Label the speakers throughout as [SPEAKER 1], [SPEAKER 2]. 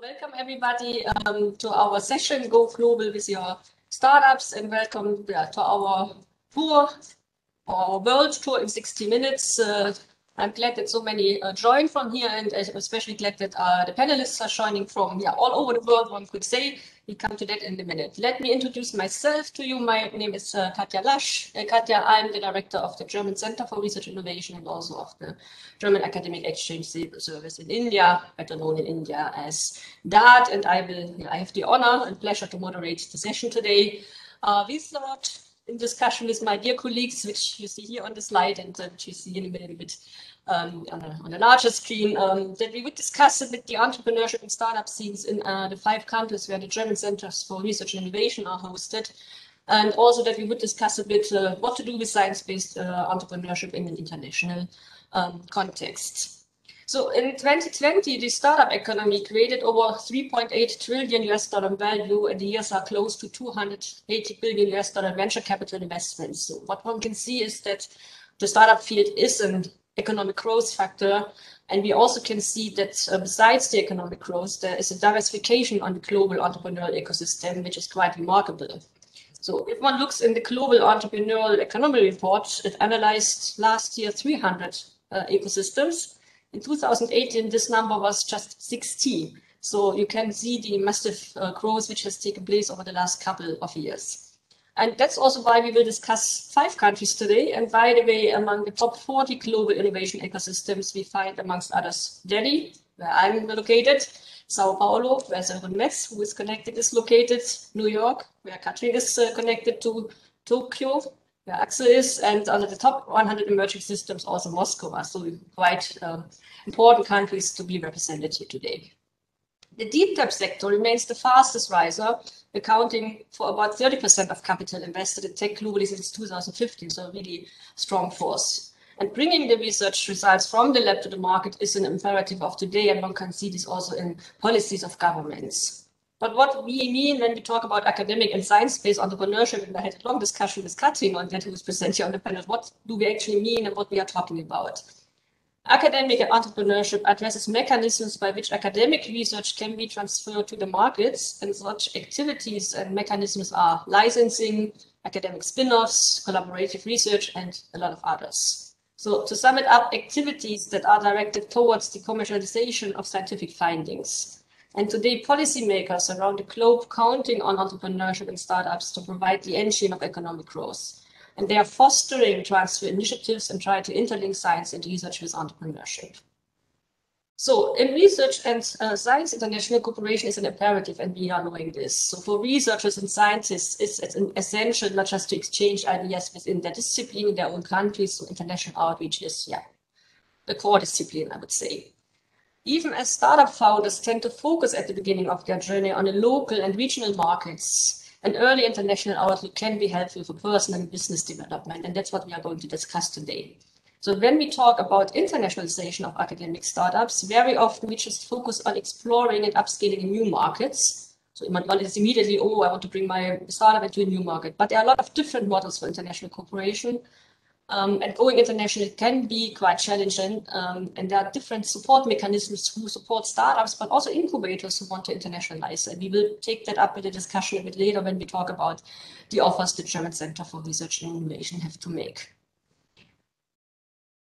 [SPEAKER 1] welcome everybody um, to our session, Go Global with your startups, and welcome yeah, to our tour, our world tour in 60 minutes. Uh, I'm glad that so many uh, joined from here, and especially glad that uh, the panelists are joining from yeah, all over the world, one could say. We come to that in a minute. Let me introduce myself to you. My name is uh, Katja Lasch. Uh, Katja, I'm the director of the German Center for Research Innovation and also of the German Academic Exchange Service in India, better known in India as DAAD. And I will, I have the honor and pleasure to moderate the session today. Uh, we start in discussion with my dear colleagues, which you see here on the slide and uh, which you see in a little bit um, on, a, on, a, larger screen, um, that we would discuss a bit the entrepreneurship and startup scenes in uh, the five countries where the German Centers for Research and Innovation are hosted. And also that we would discuss a bit uh, what to do with science-based uh, entrepreneurship in an international um, context. So in 2020, the startup economy created over 3.8 trillion US dollar value, and the years are close to 280 billion US dollar venture capital investments. So what one can see is that the startup field is an economic growth factor. And we also can see that uh, besides the economic growth, there is a diversification on the global entrepreneurial ecosystem, which is quite remarkable. So if one looks in the global entrepreneurial economy report, it analyzed last year 300 uh, ecosystems in 2018, this number was just 16. So you can see the massive uh, growth which has taken place over the last couple of years. And that's also why we will discuss five countries today. And by the way, among the top 40 global innovation ecosystems, we find, amongst others, Delhi, where I'm located, Sao Paulo, where Søren Metz, who is connected, is located, New York, where Katrin is uh, connected to Tokyo, where Axel is, and under the top 100 emerging systems, also Moscow are so quite um, important countries to be represented here today. The deep tech sector remains the fastest riser, accounting for about 30% of capital invested in tech globally since 2015, so a really strong force. And bringing the research results from the lab to the market is an imperative of today, and one can see this also in policies of governments. But what we mean when we talk about academic and science-based entrepreneurship, and I had a long discussion with Katrin on that, who was present here on the panel, what do we actually mean and what we are talking about? Academic entrepreneurship addresses mechanisms by which academic research can be transferred to the markets, and such activities and mechanisms are licensing, academic spin-offs, collaborative research, and a lot of others. So to sum it up, activities that are directed towards the commercialization of scientific findings. And today, policymakers around the globe counting on entrepreneurship and startups to provide the engine of economic growth. And they are fostering transfer initiatives and try to interlink science and research with entrepreneurship. So in research and uh, science, international cooperation is an imperative, and we are knowing this. So for researchers and scientists, it's, it's essential not just to exchange ideas within their discipline in their own countries. So international outreach is, yeah, the core discipline, I would say. Even as startup founders tend to focus at the beginning of their journey on the local and regional markets, an early international outlook can be helpful for personal and business development, and that's what we are going to discuss today. So when we talk about internationalization of academic startups, very often we just focus on exploring and upscaling in new markets. So one is immediately, oh, I want to bring my startup into a new market. But there are a lot of different models for international cooperation. Um, and going international can be quite challenging. Um, and there are different support mechanisms who support startups, but also incubators who want to internationalize. And we will take that up in the discussion a bit later when we talk about the offers the German Center for Research and Innovation have to make.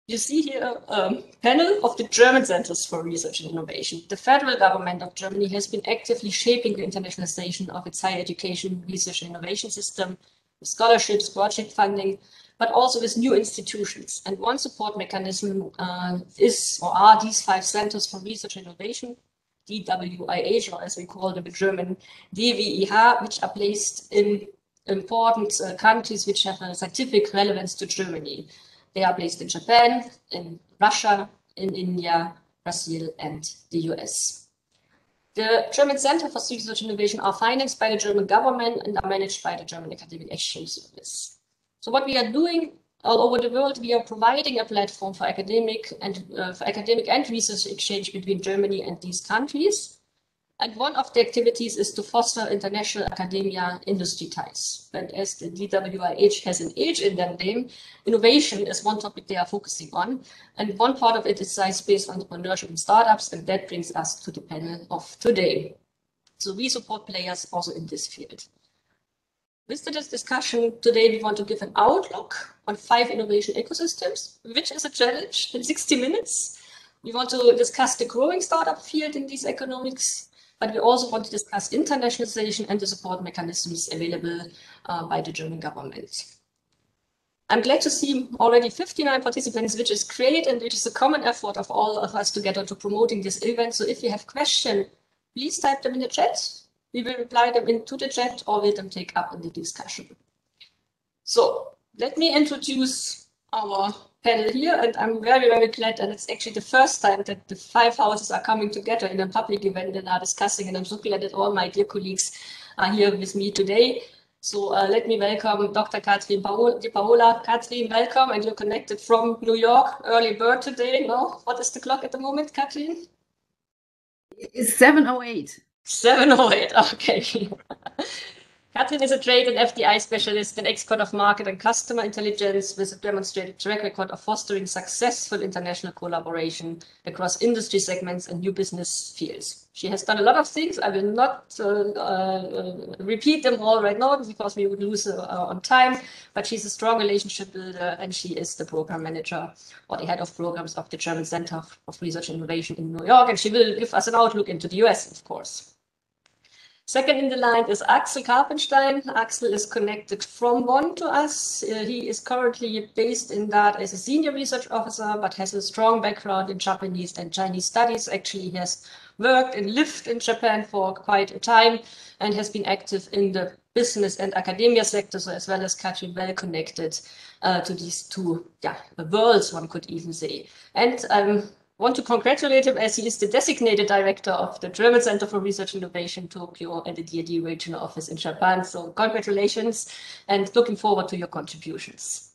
[SPEAKER 1] You see here a panel of the German Centers for Research and Innovation. The federal government of Germany has been actively shaping the internationalization of its higher education research and innovation system, scholarships, project funding, but also with new institutions. And one support mechanism uh, is or are these five centers for research and innovation, DWIH, or as we call them in German, DWIH, which are placed in important uh, countries which have a scientific relevance to Germany. They are placed in Japan, in Russia, in India, Brazil, and the US. The German Center for Research and Innovation are financed by the German government and are managed by the German Academic Exchange Service. So what we are doing all over the world, we are providing a platform for academic and uh, for academic and research exchange between Germany and these countries. And one of the activities is to foster international academia industry ties. And as the DWIH has an H in their name, innovation is one topic they are focusing on. And one part of it is science-based entrepreneurship and startups. And that brings us to the panel of today. So we support players also in this field. With this discussion today, we want to give an outlook on five innovation ecosystems, which is a challenge in 60 minutes. We want to discuss the growing startup field in these economics but we also want to discuss internationalization and the support mechanisms available uh, by the German government. I'm glad to see already 59 participants, which is great, and it is a common effort of all of us together to promoting this event. So if you have questions, please type them in the chat. We will reply them into the chat or will them take up in the discussion. So let me introduce our panel here, and I'm very, very glad that it's actually the first time that the five houses are coming together in a public event and are discussing, and I'm so glad that all my dear colleagues are here with me today. So uh, let me welcome Dr. Katrin Di Paola. Katrin, welcome, and you're connected from New York, early bird today, no? What is the clock at the moment, Katrin?
[SPEAKER 2] It's 7.08.
[SPEAKER 1] 7.08, okay. Katrin is a trade and FDI specialist and expert of market and customer intelligence with a demonstrated track record of fostering successful international collaboration across industry segments and new business fields. She has done a lot of things. I will not uh, uh, repeat them all right now because we would lose uh, on time, but she's a strong relationship builder and she is the program manager or the head of programs of the German Center of Research and Innovation in New York. And she will give us an outlook into the US, of course. Second in the line is Axel Karpenstein. Axel is connected from Bonn to us. Uh, he is currently based in that as a senior research officer, but has a strong background in Japanese and Chinese studies. Actually, he has worked and lived in Japan for quite a time and has been active in the business and academia sector, so as well as Katrin well connected uh, to these two yeah, worlds, one could even say. And um, want to congratulate him as he is the designated director of the German Center for Research Innovation Tokyo and the DAAD regional office in Japan. So congratulations and looking forward to your contributions.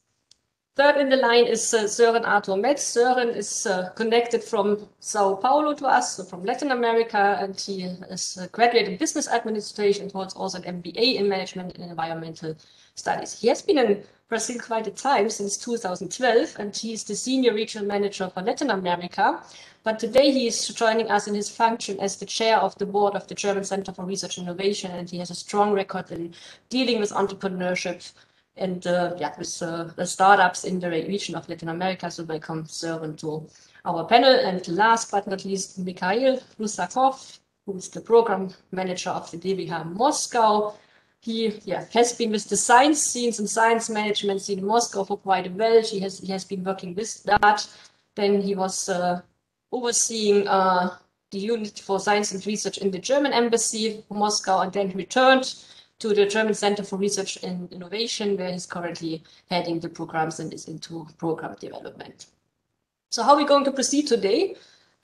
[SPEAKER 1] Third in the line is uh, Sören Arthur Metz. Sören is uh, connected from Sao Paulo to us, so from Latin America, and he is a graduate in business administration and holds also an MBA in management and environmental studies. He has been in Brazil quite a time since 2012, and he is the senior regional manager for Latin America. But today he is joining us in his function as the chair of the board of the German Center for Research and Innovation, and he has a strong record in dealing with entrepreneurship and uh, yeah, with uh, the startups in the region of Latin America. So welcome, Sören, to our panel. And last but not least, Mikhail Rusakov, who is the program manager of the DWIH Moscow he yeah, has been with the science scenes and science management scene in Moscow for quite a while. He has, he has been working with that. Then he was uh, overseeing uh, the unit for science and research in the German embassy in Moscow and then returned to the German Center for Research and Innovation, where he's currently heading the programs and is into program development. So how are we going to proceed today?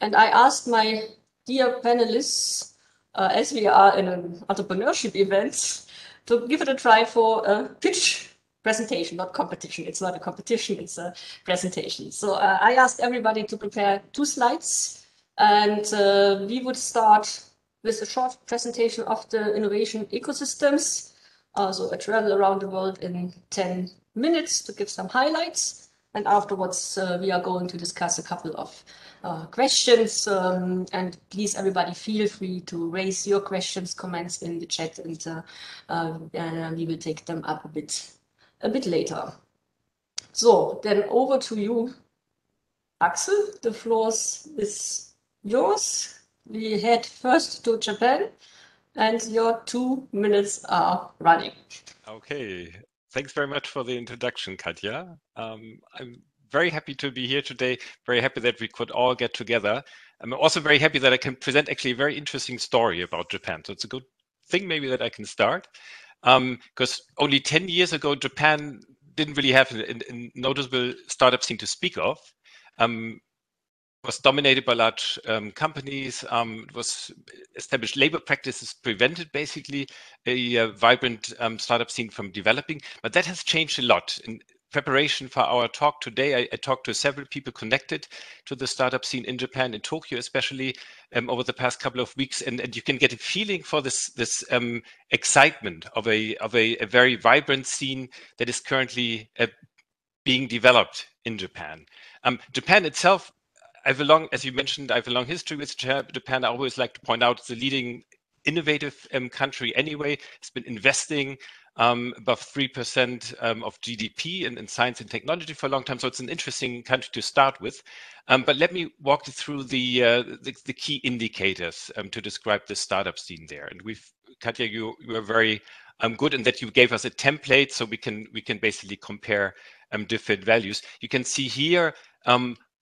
[SPEAKER 1] And I asked my dear panelists, uh, as we are in an entrepreneurship event, to give it a try for a pitch presentation, not competition. It's not a competition, it's a presentation. So uh, I asked everybody to prepare two slides and uh, we would start with a short presentation of the innovation ecosystems. Uh, a travel around the world in 10 minutes to give some highlights. And afterwards, uh, we are going to discuss a couple of uh, questions. Um, and please, everybody, feel free to raise your questions, comments in the chat, and uh, uh, we will take them up a bit, a bit later. So then over to you, Axel. The floor is yours. We head first to Japan, and your two minutes are running.
[SPEAKER 3] Okay. Thanks very much for the introduction, Katja. Um, I'm very happy to be here today. Very happy that we could all get together. I'm also very happy that I can present actually a very interesting story about Japan. So it's a good thing maybe that I can start. Because um, only 10 years ago, Japan didn't really have a, a noticeable startup scene to speak of. Um, was dominated by large um, companies. Um, it was established labor practices prevented basically a, a vibrant um, startup scene from developing. But that has changed a lot. In preparation for our talk today, I, I, talked to several people connected to the startup scene in Japan, in Tokyo especially, um, over the past couple of weeks, and, and you can get a feeling for this this um, excitement of a of a, a, very vibrant scene that is currently uh, being developed in Japan. Um, Japan itself, I have a long, as you mentioned, I have a long history with Japan. I always like to point out it's a leading innovative um, country anyway. It's been investing um, above 3% um, of GDP in, in, science and technology for a long time. So it's an interesting country to start with. Um, but let me walk you through the, uh, the, the, key indicators um, to describe the startup scene there. And we've, Katja, you, you are very um, good in that you gave us a template so we can, we can basically compare um, different values. You can see here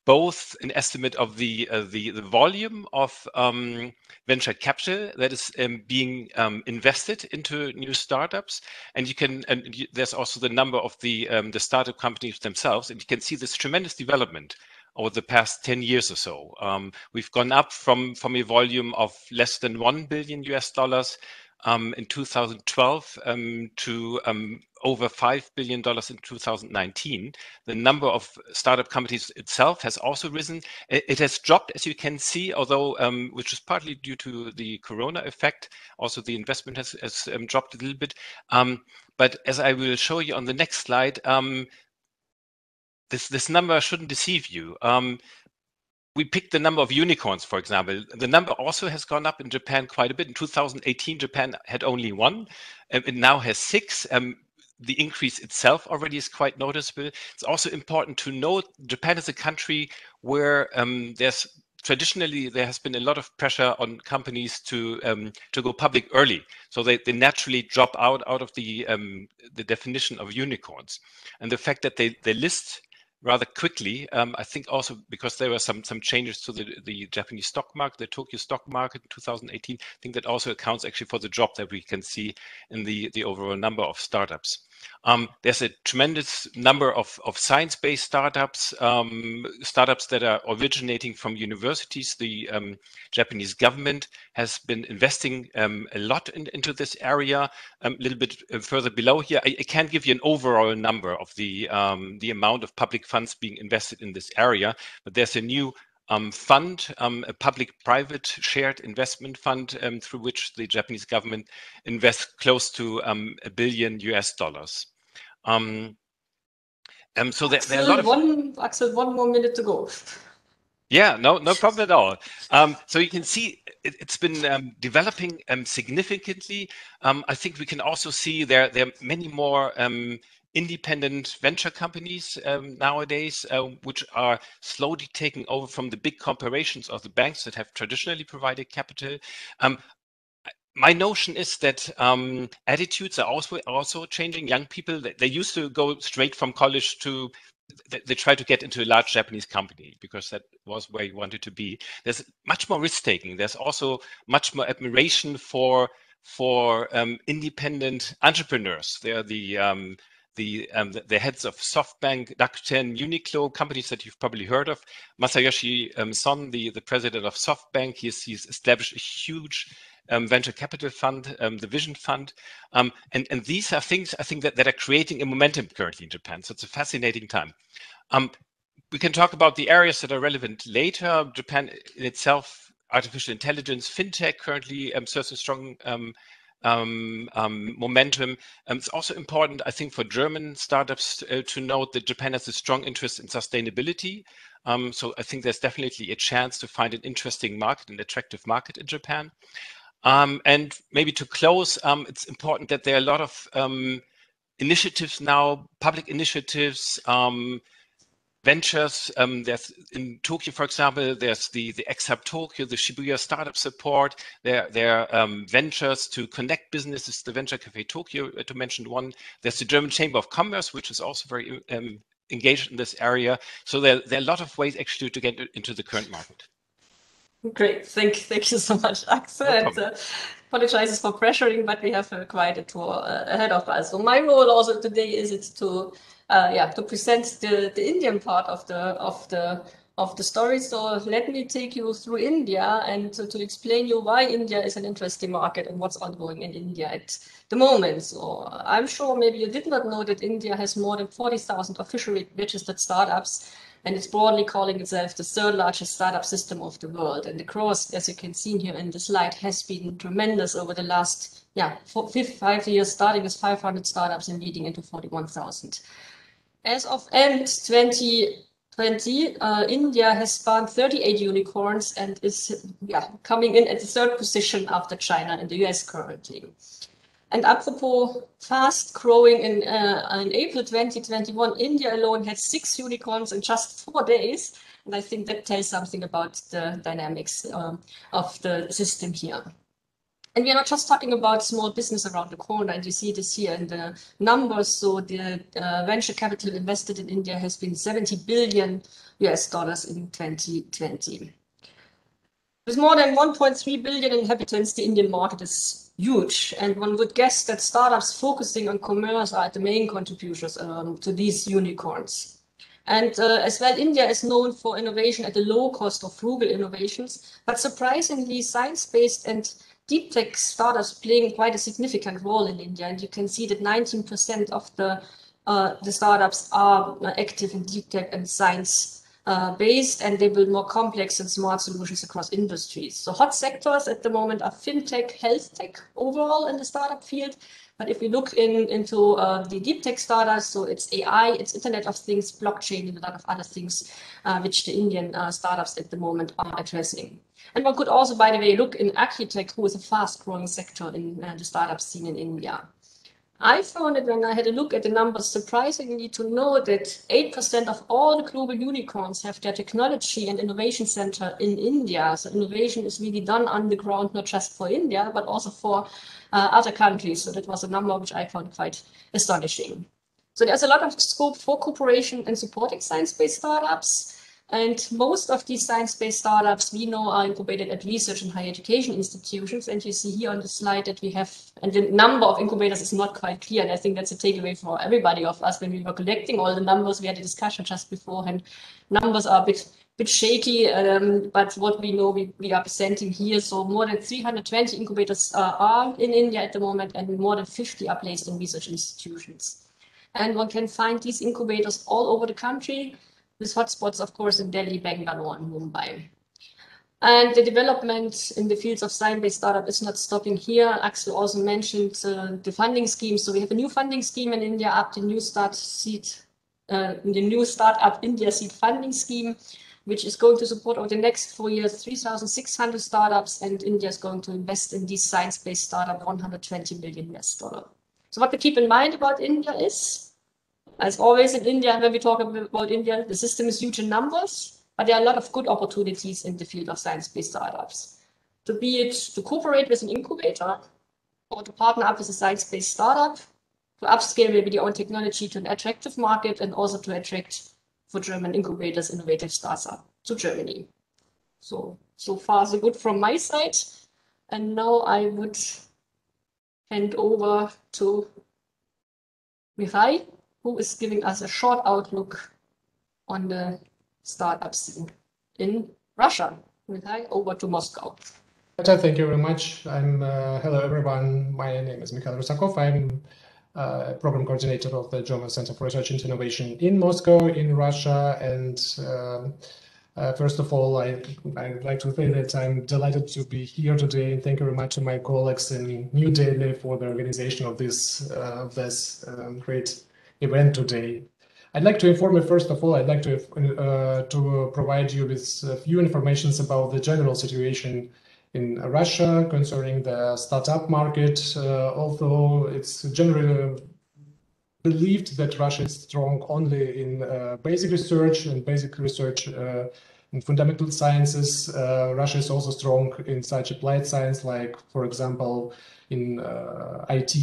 [SPEAKER 3] both an estimate of the uh, the, the volume of um, venture capital that is um, being um, invested into new startups, and you can and you, there's also the number of the um, the startup companies themselves, and you can see this tremendous development over the past 10 years or so. Um, we've gone up from from a volume of less than one billion US dollars in 2012 um, to um, over $5 billion in 2019. The number of startup companies itself has also risen. It, it has dropped, as you can see, although, um, which is partly due to the corona effect. Also, the investment has, has um, dropped a little bit. Um, but as I will show you on the next slide, this, this number shouldn't deceive you we picked the number of unicorns, for example. The number also has gone up in Japan quite a bit. In 2018, Japan had only one, and it now has six. Um, the increase itself already is quite noticeable. It's also important to note Japan is a country where um, there's traditionally there has been a lot of pressure on companies to um, to go public early, so they, they naturally drop out out of the um, the definition of unicorns. And the fact that they they list rather quickly. Um, I think also because there were some some changes to the, the Japanese stock market, the Tokyo stock market in 2018. I think that also accounts actually for the drop that we can see in the, the overall number of startups. Um, there's a tremendous number of, of science-based startups, um, startups that are originating from universities. The um, Japanese government has been investing um, a lot in, into this area. Um, a little bit uh, further below here, I, I, can't give you an overall number of the um, the amount of public funds being invested in this area, but there's a new um, fund, um, a public-private shared investment fund um, through which the Japanese government invests close to um, a billion US dollars. Um, um, so there, there, are a lot of
[SPEAKER 1] one, Axel, one more minute to go.
[SPEAKER 3] Yeah, no, no problem at all. so you can see it, has been developing significantly. I think we can also see there there are many more independent venture companies um, nowadays, uh, which are slowly taking over from the big corporations or the banks that have traditionally provided capital. Um, my notion is that um, attitudes are also also changing. Young people they, used to go straight from college to they, they, try to get into a large Japanese company because that was where you wanted to be. There's much more risk taking. There's also much more admiration for for um, independent entrepreneurs. They are the um, the, um, the, heads of SoftBank, Rakuten, Uniqlo, companies that you've probably heard of. Masayoshi um, Son, the, the president of SoftBank, he's, he's established a huge um, venture capital fund, um, the Vision Fund. Um, and, and these are things I think that, that are creating a momentum currently in Japan. So it's a fascinating time. Um, we can talk about the areas that are relevant later. Japan in itself, artificial intelligence, fintech currently um, serves a strong um, um, um, momentum. Um, it's also important, I think, for German startups uh, to note that Japan has a strong interest in sustainability. Um, so I think there's definitely a chance to find an interesting market, an attractive market in Japan. Um, and maybe to close, um, it's important that there are a lot of initiatives now, public initiatives, ventures. Um, there's in Tokyo, for example, there's the the XHub Tokyo, the Shibuya Startup Support. There there are um, ventures to connect businesses. The Venture Cafe Tokyo, uh, to mention one. There's the German Chamber of Commerce, which is also very um, engaged in this area. So there there are a lot of ways actually to get into the current market.
[SPEAKER 1] Great, thank thank you so much, Axel. No and, uh, apologizes for pressuring, but we have uh, quite a tour uh, ahead of us. So my role also today is it to uh, yeah, to present the, the Indian part of the of the of the story. So let me take you through India and to, to, explain you why India is an interesting market and what's ongoing in India at the moment. So I'm sure maybe you did not know that India has more than 40,000 officially registered startups and it's broadly calling itself the third largest startup system of the world. And the growth, as you can see here in the slide, has been tremendous over the last yeah four, five years, starting with 500 startups and leading into 41,000. As of end 2020, uh, India has spawned 38 unicorns and is yeah, coming in at the third position after China and the US currently. And apropos fast growing in, uh, in April 2021, India alone had six unicorns in just four days. And I think that tells something about the dynamics um, of the system here. And we are not just talking about small business around the corner, and you see this here in the numbers. So the uh, venture capital invested in India has been 70 billion US dollars in 2020. With more than 1.3 billion inhabitants, the Indian market is huge. And one would guess that startups focusing on commerce are the main contributors um, to these unicorns. And uh, as well, India is known for innovation at the low cost of frugal innovations, but surprisingly, science-based and deep tech startups playing quite a significant role in India. And you can see that 19% of the uh, the startups are active in deep tech and science uh, based and they build more complex and smart solutions across industries. So hot sectors at the moment are fintech, health tech overall in the startup field. But if we look in, into uh, the deep tech startups, so it's AI, it's Internet of Things, blockchain, and a lot of other things uh, which the Indian uh, startups at the moment are addressing. And one could also, by the way, look in agri-tech, who is a fast growing sector in uh, the startup scene in India. I found it when I had a look at the numbers surprisingly to know that 8% of all the global unicorns have their technology and innovation center in India. So innovation is really done on the ground, not just for India, but also for uh, other countries. So that was a number which I found quite astonishing. So there's a lot of scope for cooperation and supporting science-based startups. And most of these science-based startups we know are incubated at research and higher education institutions. And you see here on the slide that we have, and the number of incubators is not quite clear. And I think that's a takeaway for everybody of us when we were collecting all the numbers. We had a discussion just beforehand. Numbers are a bit bit shaky, um, but what we know we, we are presenting here. So more than 320 incubators uh, are in India at the moment, and more than 50 are placed in research institutions. And one can find these incubators all over the country with hotspots, of course, in Delhi, Bangalore, and Mumbai. And the development in the fields of science-based startup is not stopping here. Axel also mentioned uh, the funding scheme. So we have a new funding scheme in India up the new start seed, uh, the new startup India seed funding scheme, which is going to support over the next four years 3,600 startups, and India is going to invest in these science-based startup 120 million US dollar. So what to keep in mind about India is as always in India, when we talk about India, the system is huge in numbers, but there are a lot of good opportunities in the field of science-based startups. To be it to cooperate with an incubator or to partner up with a science-based startup, to upscale maybe their own technology to an attractive market and also to attract for German incubators innovative startups to Germany. So, so far so good from my side. And now I would hand over to Mihai who is giving us a short outlook on the startup scene in Russia. Mikhail, over to Moscow.
[SPEAKER 4] Thank you very much. I'm uh, hello everyone. My name is Mikhail Rusakov. I'm uh, program coordinator of the German Center for Research and Innovation in Moscow, in Russia. And um, uh, first of all, I, I'd like to say that I'm delighted to be here today. And thank you very much to my colleagues in New Delhi for the organization of this, uh, this um, great event today. I'd like to inform you, first of all, I'd like to, uh, to provide you with a few informations about the general situation in Russia concerning the startup market, uh, although it's generally believed that Russia is strong only in uh, basic research and basic research uh, in fundamental sciences. Uh, Russia is also strong in such applied science, like, for example, in uh, IT.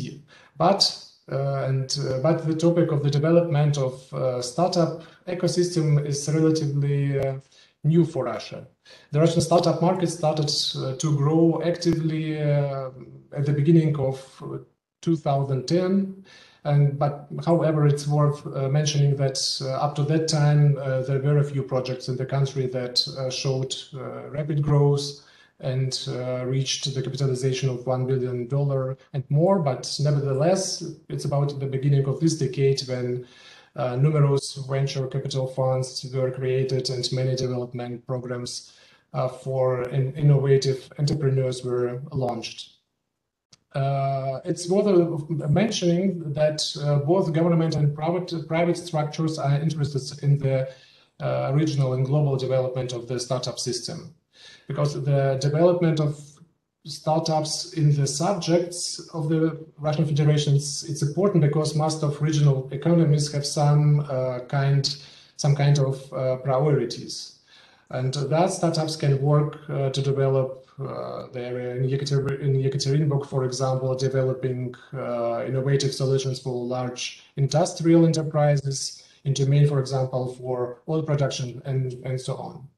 [SPEAKER 4] But and uh, but the topic of the development of uh, startup ecosystem is relatively new for Russia. The Russian startup market started to grow actively at the beginning of 2010 And but however, it's worth uh, mentioning that uh, up to that time uh, there were a few projects in the country that uh, showed uh, rapid growth and uh, reached the capitalization of one billion dollar and more. But nevertheless, it's about the beginning of this decade when numerous venture capital funds were created and many development programs for in innovative entrepreneurs were launched. Uh, it's worth mentioning that uh, both government and private, private structures are interested in the uh, regional and global development of the startup system because the development of startups in the subjects of the Russian Federation it's important because most of regional economies have some uh, kind some kind of uh, priorities and that startups can work uh, to develop uh, they're in, Yekater in Yekaterinburg, for example, developing uh, innovative solutions for large industrial enterprises, in Tyumen, for example, for oil production and, and so on.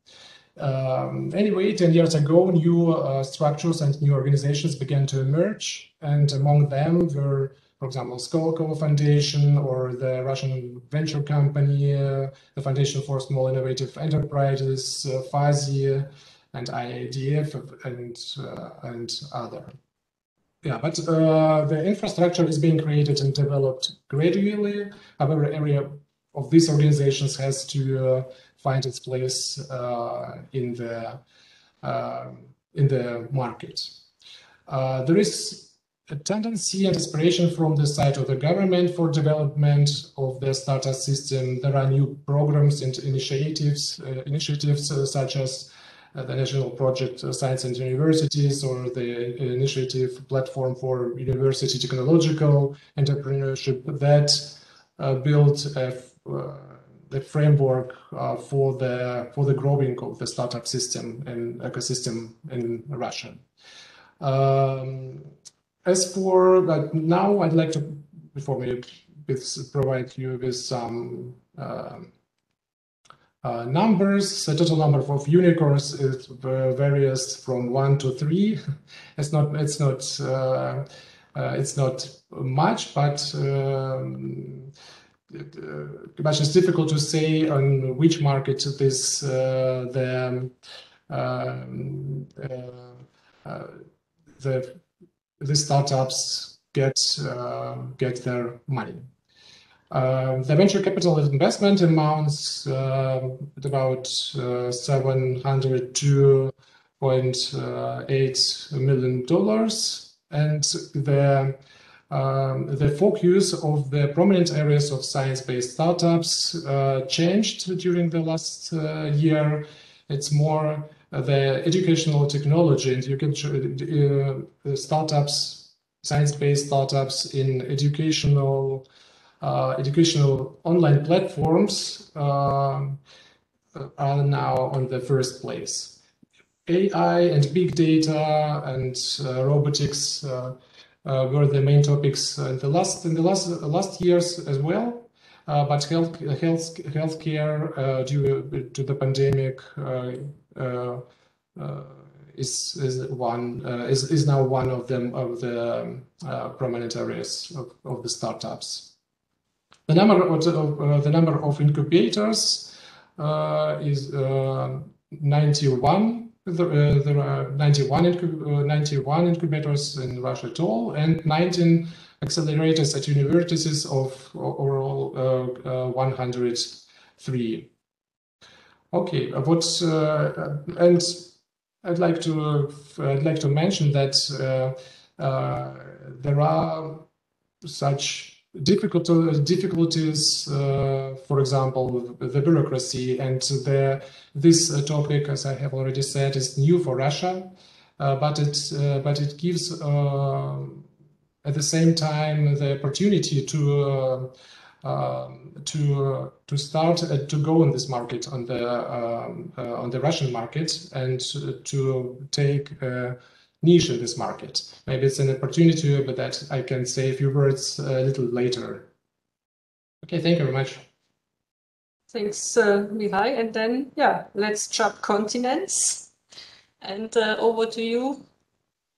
[SPEAKER 4] Um, anyway, 10 years ago, new uh, structures and new organizations began to emerge, and among them were, for example, Skolkovo Foundation or the Russian venture company, uh, the Foundation for Small Innovative Enterprises, uh, FASI, and IADF and, uh, and other. Yeah, but uh, the infrastructure is being created and developed gradually. However, area of these organizations has to uh, find its place uh, in the uh, in the market. Uh, there is a tendency and aspiration from the side of the government for development of the startup system. There are new programs and initiatives, initiatives such as uh, the National Project Science and Universities or the initiative platform for university technological entrepreneurship that uh, built a, uh, the framework uh, for the for the growing of the startup system and ecosystem in Russia. Um, as for but now, I'd like to before we provide you with some. Um, uh, numbers. The total number of unicorns is varies from one to three. it's not. It's not. Uh, uh, it's not much, but um, uh, much is difficult to say on which market this uh, the um, uh, the the startups get get their money. Uh, the venture capital investment amounts uh, at about uh, 702.8 million dollars, and the um, the focus of the prominent areas of science-based startups uh, changed during the last uh, year. It's more uh, the educational technology and you can startups, science-based startups in educational uh, educational online platforms uh, are now on the first place. AI and big data and uh, robotics uh, uh, were the main topics in the last in the last last years as well. but health health healthcare due to the pandemic is is one uh, is is now one of them of the um, uh, prominent areas of, of the startups. The number of, uh, the number of incubators uh, is uh, 91. There, uh, there, are 91, incu uh, 91 incubators in Russia at all, and 19 accelerators at universities of overall uh, 103. Okay, what and I'd like to I'd like to mention that uh, uh, there are such difficulties, uh, for example, the bureaucracy. And the, this uh, topic, as I have already said, is new for Russia, uh, but it uh, but it gives uh, at the same time the opportunity to uh, um, to to start to go on this market on the um, on the Russian market and to take niche in this market. Maybe it's an opportunity, but that I can say a few words a little later. Okay, thank you very much.
[SPEAKER 1] Thanks, uh, Mihai. And then, yeah, let's jump continents. And uh, over to you,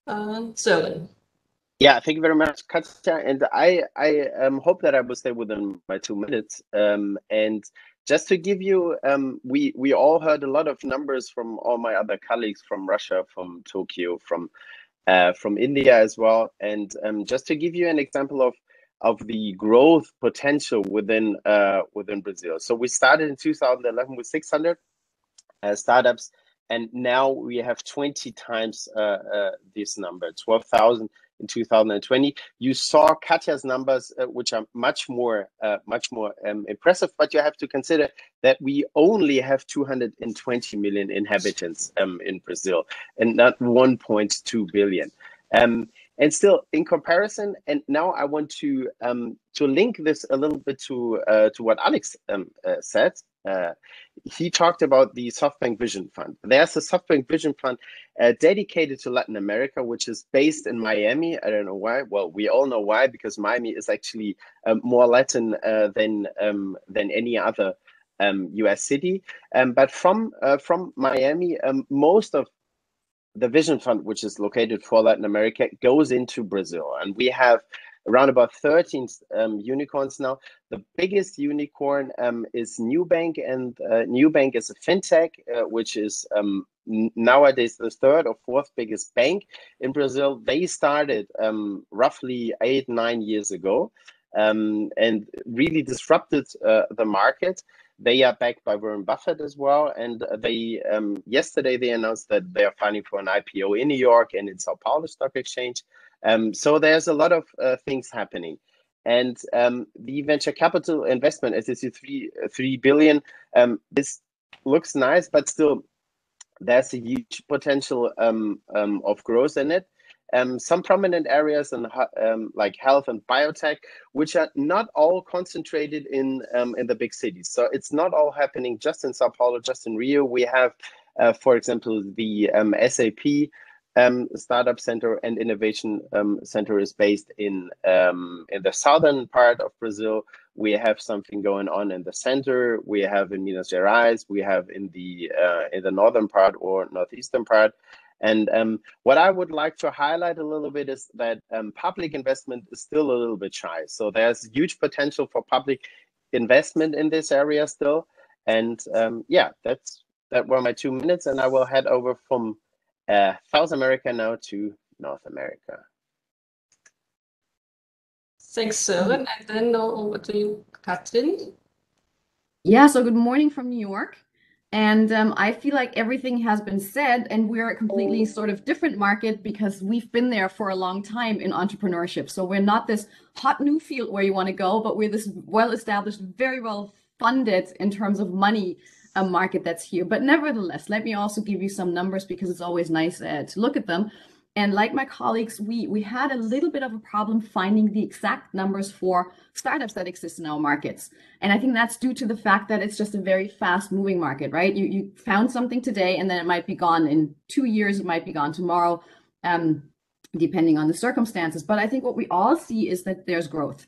[SPEAKER 1] uh, Sören.
[SPEAKER 5] Yeah, thank you very much, Katja. And I, I um, hope that I will stay within my two minutes. Um, and just to give you, um, we we all heard a lot of numbers from all my other colleagues from Russia, from Tokyo, from uh, from India as well. And um, just to give you an example of of the growth potential within uh, within Brazil. So we started in 2011 with 600 uh, startups, and now we have 20 times uh, uh, this number, 12,000 in 2020. You saw Katja's numbers, uh, which are much more, uh, much more um, impressive. But you have to consider that we only have 220 million inhabitants um, in Brazil, and not 1.2 billion. Um, and still, in comparison, and now I want to um, to link this a little bit to uh, to what Alex um, uh, said. Uh, he talked about the SoftBank Vision Fund. There's a SoftBank Vision Fund uh, dedicated to Latin America, which is based in Miami. I don't know why. Well, we all know why because Miami is actually um, more Latin uh, than um, than any other um, U.S. city. Um, but from uh, from Miami, um, most of the Vision Fund, which is located for Latin America, goes into Brazil, and we have around about 13 um, unicorns now. The biggest unicorn um, is Nubank, and uh, Nubank is a fintech, uh, which is um, nowadays the third or fourth biggest bank in Brazil. They started um, roughly eight, nine years ago um, and really disrupted uh, the market. They are backed by Warren Buffett as well, and they um, yesterday they announced that they are filing for an IPO in New York and in Sao Paulo Stock Exchange. Um, so there's a lot of uh, things happening. And um, the venture capital investment, as you see, three three billion. Um, this looks nice, but still, there's a huge potential um, um, of growth in it. Um, some prominent areas in like health and biotech, which are not all concentrated in in the big cities. So it's not all happening just in Sao Paulo, just in Rio. We have, uh, for example, the SAP um, startup center and innovation um, center is based in um, in the southern part of Brazil. We have something going on in the center. We have in Minas Gerais. We have in the uh, in the northern part or northeastern part. And um, what I would like to highlight a little bit is that um, public investment is still a little bit shy. So there's huge potential for public investment in this area still. And um, yeah, that's that were my two minutes, and I will head over from uh, South America now to North America.
[SPEAKER 1] Thanks, Søren. And then over to you, Katrin.
[SPEAKER 2] Yeah, so good morning from New York. And um, I feel like everything has been said, and we're a completely sort of different market because we've been there for a long time in entrepreneurship. So we're not this hot new field where you want to go, but we're this well established, very well funded in terms of money a market that's here. But nevertheless, let me also give you some numbers because it's always nice uh, to look at them. And like my colleagues, we we had a little bit of a problem finding the exact numbers for startups that exist in our markets. And I think that's due to the fact that it's just a very fast moving market, right? You you found something today and then it might be gone in two years, it might be gone tomorrow, um, depending on the circumstances. But I think what we all see is that there's growth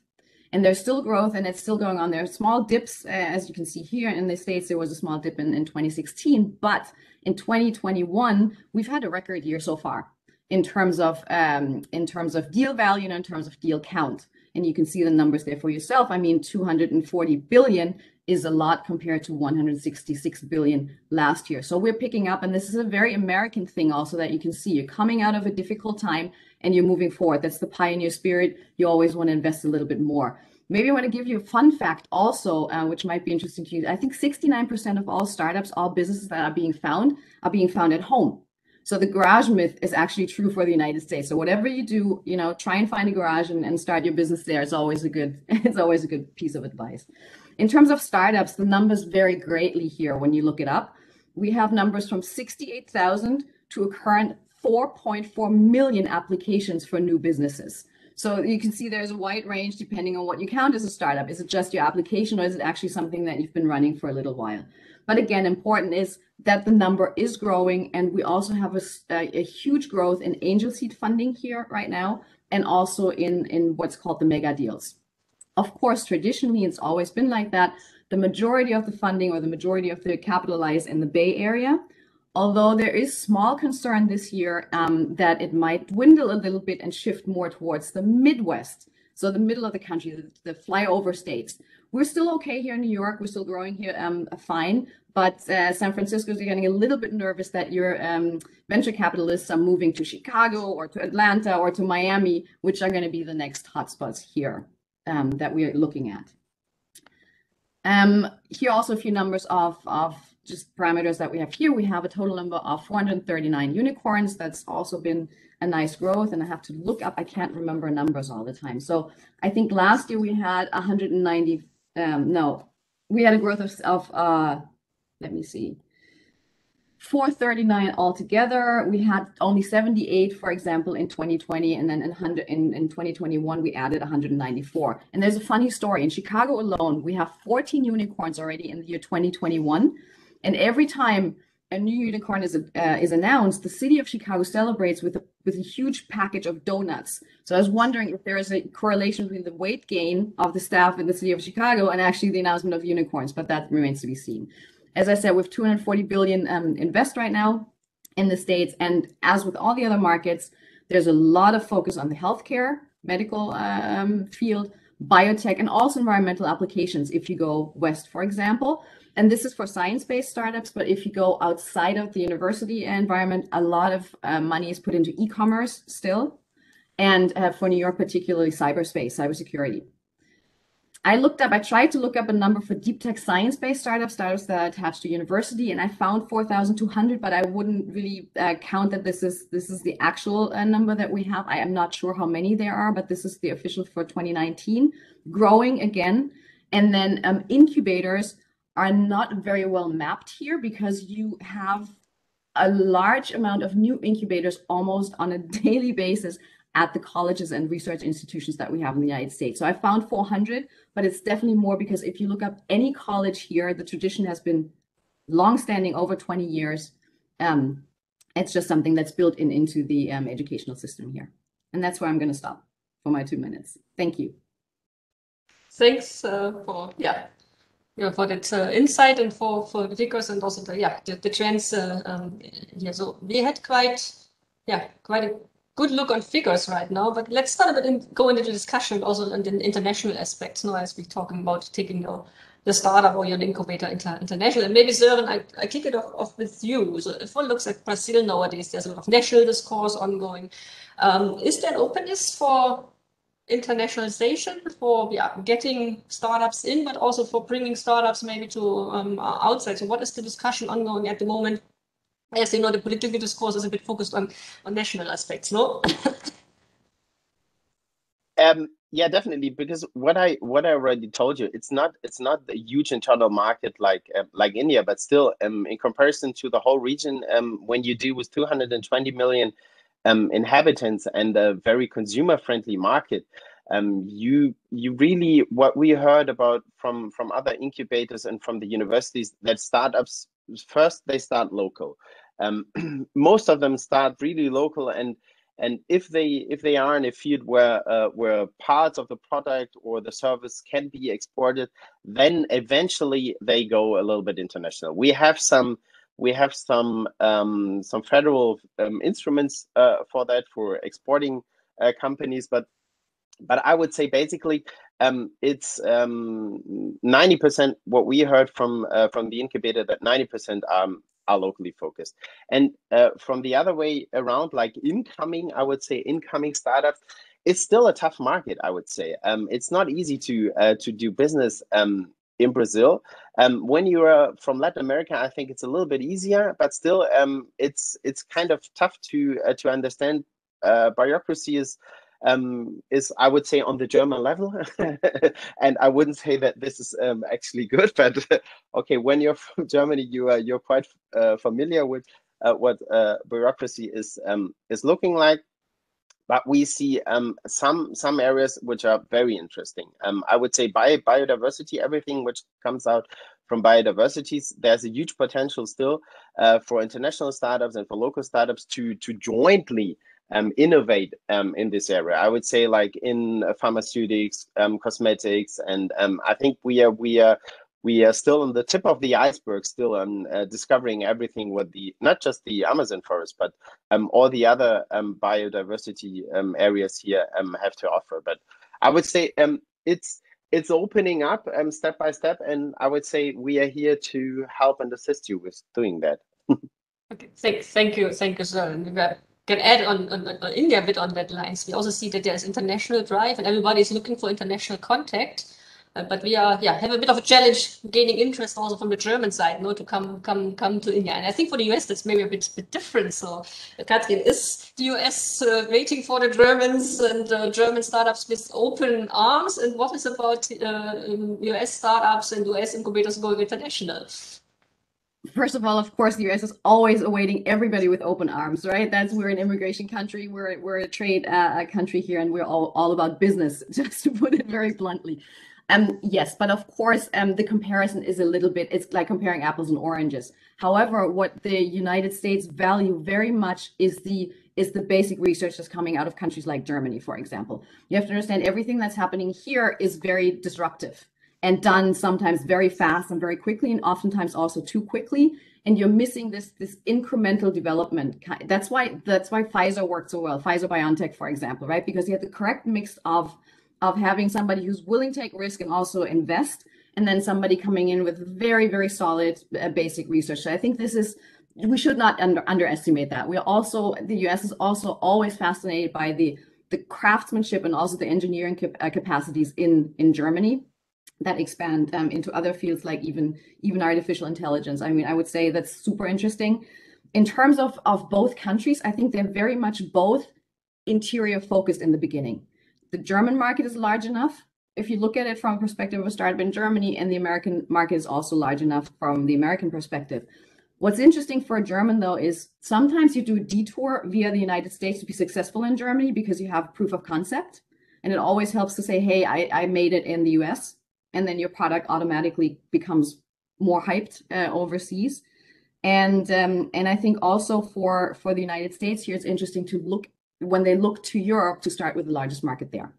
[SPEAKER 2] and there's still growth and it's still going on. There are small dips, uh, as you can see here in the States, there was a small dip in, in 2016, but in 2021, we've had a record year so far in terms of um, in terms of deal value and in terms of deal count. And you can see the numbers there for yourself. I mean, 240 billion is a lot compared to 166 billion last year. So we're picking up, and this is a very American thing also that you can see. You're coming out of a difficult time and you're moving forward. That's the pioneer spirit. You always want to invest a little bit more. Maybe I want to give you a fun fact also, uh, which might be interesting to you. I think 69% of all startups, all businesses that are being found, are being found at home. So the garage myth is actually true for the United States. So whatever you do, you know, try and find a garage and, and start your business there. It's always a good, it's always a good piece of advice. In terms of startups, the numbers vary greatly here when you look it up. We have numbers from 68,000 to a current 4.4 million applications for new businesses. So you can see there's a wide range depending on what you count as a startup. Is it just your application or is it actually something that you've been running for a little while? But again, important is that the number is growing and we also have a, a, huge growth in angel seed funding here right now and also in, in what's called the mega deals. Of course, traditionally, it's always been like that. The majority of the funding or the majority of the capital lies in the Bay Area, although there is small concern this year um, that it might dwindle a little bit and shift more towards the Midwest. So the middle of the country, the, the flyover states. We're still okay here in New York. We're still growing here um, fine, but uh, San Francisco is getting a little bit nervous that your um, venture capitalists are moving to Chicago or to Atlanta or to Miami, which are going to be the next hotspots here um, that we're looking at. Um, here also a few numbers of, of just parameters that we have here. We have a total number of 439 unicorns. That's also been a nice growth. And I have to look up, I can't remember numbers all the time. So I think last year we had 190, um, no, we had a growth of, of uh, let me see, 439 altogether. We had only 78, for example, in 2020, and then in, 100, in, in 2021, we added 194. And there's a funny story. In Chicago alone, we have 14 unicorns already in the year 2021. And every time a new unicorn is uh, is announced, the city of Chicago celebrates with a with a huge package of donuts. So I was wondering if there is a correlation between the weight gain of the staff in the city of Chicago and actually the announcement of unicorns, but that remains to be seen. As I said, with 240 billion um, invest right now in the states, and as with all the other markets, there's a lot of focus on the healthcare, medical um, field, biotech, and also environmental applications. If you go west, for example, and this is for science-based startups, but if you go outside of the university environment, a lot of uh, money is put into e-commerce still, and uh, for New York, particularly cyberspace, cybersecurity. I looked up, I tried to look up a number for deep tech science-based startups, startups that are attached to university, and I found 4,200, but I wouldn't really uh, count that this is this is the actual uh, number that we have. I am not sure how many there are, but this is the official for 2019, growing again. And then um, incubators are not very well mapped here because you have a large amount of new incubators almost on a daily basis at the colleges and research institutions that we have in the United States. So I found 400, but it's definitely more because if you look up any college here, the tradition has been long-standing over 20 years. Um, it's just something that's built in into the um, educational system here. And that's where I'm going to stop for my two minutes. Thank you.
[SPEAKER 1] Thanks uh, for, yeah, yeah, for that uh, insight and for, for the figures and also the, yeah, the, the trends uh, um, here. So we had quite, yeah, quite a good look on figures right now, but let's start a bit and go into the discussion also on the international aspects, know, as we're talking about taking your the startup or your incubator inter international. And maybe Sören, I, I kick it off, off with you. So if one looks at Brazil nowadays, there's a lot of national discourse ongoing. Um, is there an openness for internationalization for yeah, getting startups in, but also for bringing startups maybe to um, outside. So what is the discussion ongoing at the moment as you know, the political discourse is a bit focused on, on national aspects, no?
[SPEAKER 5] um, yeah, definitely. Because what I what I already told you, it's not it's not a huge internal market like uh, like India, but still, um, in comparison to the whole region, um, when you deal with 220 million um, inhabitants and a very consumer friendly market, um, you you really what we heard about from from other incubators and from the universities that startups first they start local. Um, most of them start really local and and if they if they are in a field where uh, where parts of the product or the service can be exported then eventually they go a little bit international. We have some we have some um, some federal um, instruments uh, for that for exporting uh, companies but but I would say basically um, it's um, 90% what we heard from uh, from the incubator that 90% um, are locally focused. And uh, from the other way around, like incoming, I would say incoming startups, it's still a tough market. I would say um, it's not easy to uh, to do business um, in Brazil. Um, when you are from Latin America, I think it's a little bit easier, but still, um, it's it's kind of tough to uh, to understand. Uh, bureaucracy is um, is I would say on the German level, and I wouldn't say that this is um, actually good. But okay, when you're from Germany, you are you're quite uh, familiar with uh, what uh, bureaucracy is um, is looking like. But we see um, some some areas which are very interesting. Um, I would say bio, biodiversity, everything which comes out from biodiversities, there's a huge potential still uh, for international startups and for local startups to to jointly um, innovate um, in this area. I would say like in pharmaceutics, um, cosmetics, and um, I think we are we are we are still on the tip of the iceberg, still on uh, discovering everything what the not just the Amazon forest, but um, all the other um, biodiversity um, areas here um, have to offer. But I would say um, it's it's opening up um, step by step, and I would say we are here to help and assist you with doing that.
[SPEAKER 1] okay, thank, thank you, thank you, sir. Can add on, on, on India a bit on that lines. We also see that there is international drive, and everybody is looking for international contact. Uh, but we are, yeah, have a bit of a challenge gaining interest also from the German side, know, to come come come to India. And I think for the US that's maybe a bit bit different. So, Katrin, is the US uh, waiting for the Germans and uh, German startups with open arms? And what is about US uh, startups and US incubators going international?
[SPEAKER 2] First of all, of course, the US is always awaiting everybody with open arms, right? That's we're an immigration country, we're we're a trade uh, country here, and we're all, all about business, just to put it very bluntly. Um, yes, but of course, um, the comparison is a little bit, it's like comparing apples and oranges. However, what the United States value very much is the is the basic research that's coming out of countries like Germany, for example. You have to understand everything that's happening here is very disruptive and done sometimes very fast and very quickly, and oftentimes also too quickly. And you're missing this this incremental development. That's why that's why Pfizer worked so well. Pfizer BioNTech, for example, right? Because you had the correct mix of of having somebody who's willing to take risk and also invest, and then somebody coming in with very, very solid uh, basic research. So I think this is we should not under, underestimate that. We also the U.S. is also always fascinated by the the craftsmanship and also the engineering cap uh, capacities in in Germany that expand um, into other fields like even even artificial intelligence. I mean, I would say that's super interesting. In terms of of both countries, I think they're very much both interior focused in the beginning the German market is large enough. If you look at it from a perspective of a startup in Germany, and the American market is also large enough from the American perspective. What's interesting for a German, though, is sometimes you do a detour via the United States to be successful in Germany because you have proof of concept. And it always helps to say, hey, I, I made it in the US. And then your product automatically becomes more hyped uh, overseas. And um, and I think also for for the United States here, it's interesting to look when they look to Europe to start with the largest market there.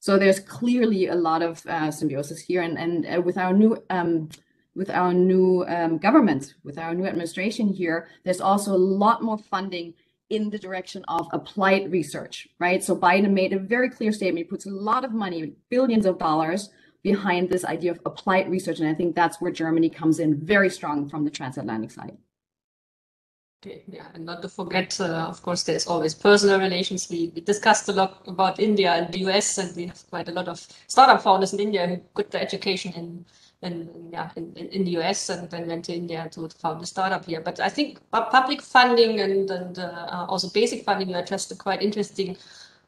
[SPEAKER 2] So there's clearly a lot of uh, symbiosis here, and and uh, with our new um, with our new um, government, with our new administration here, there's also a lot more funding in the direction of applied research, right? So Biden made a very clear statement. He puts a lot of money, billions of dollars, behind this idea of applied research, and I think that's where Germany comes in very strong from the transatlantic side.
[SPEAKER 1] Yeah, and not to forget, uh, of course, there's always personal relations. We, we, discussed a lot about India and the US, and we have quite a lot of startup founders in India who got their education in, in yeah, in, in the US and then went to India to, to found a startup here. But I think public funding and, and uh, also basic funding are just quite interesting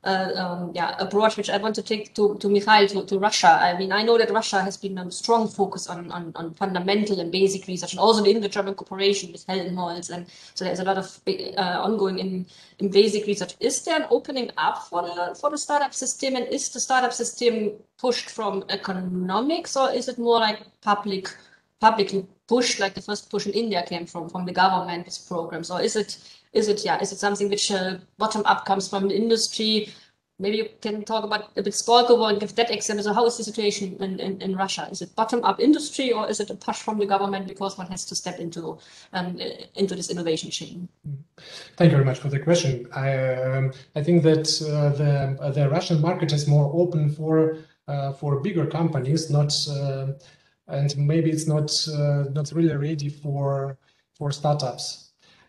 [SPEAKER 1] um, yeah, approach which I want to take to, to Mikhail, to, to Russia. I mean, I know that Russia has been a strong focus on, on, on fundamental and basic research, and also in the German cooperation with Helmholtz. And so there's a lot of uh, ongoing in, in basic research. Is there an opening up for the, for the startup system? And is the startup system pushed from economics, or is it more like public, publicly pushed, like the first push in India came from, from the government with programs? Or is it is it, yeah, is it something which uh, bottom up comes from the industry? Maybe you can talk about a bit Skolkovo and give that example. So how is the situation in, in, in Russia? Is it bottom up industry or is it a push from the government because one has to step into um, into this innovation chain?
[SPEAKER 4] Thank you very much for the question. I um, I think that uh, the uh, the Russian market is more open for uh, for bigger companies, not uh, and maybe it's not uh, not really ready for for startups.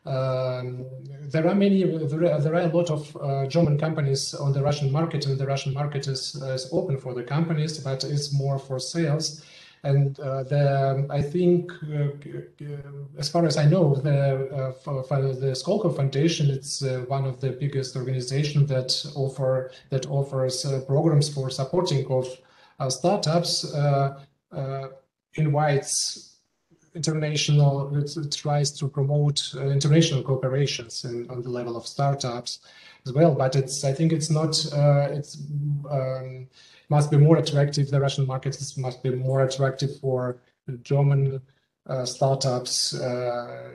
[SPEAKER 4] Um, there are many, there are, there are, a lot of uh, German companies on the Russian market, and the Russian market is, uh, is open for the companies, but it's more for sales. And uh, the, I think, uh, as far as I know, the uh, for, for the Skolkovo Foundation, it's uh, one of the biggest organizations that offer that offers programs for supporting of startups. invites international, it, it tries to promote uh, international cooperations in, on the level of startups as well. But it's, I think it's not, uh, it's um, must be more attractive. The Russian market must be more attractive for German uh, startups. Uh,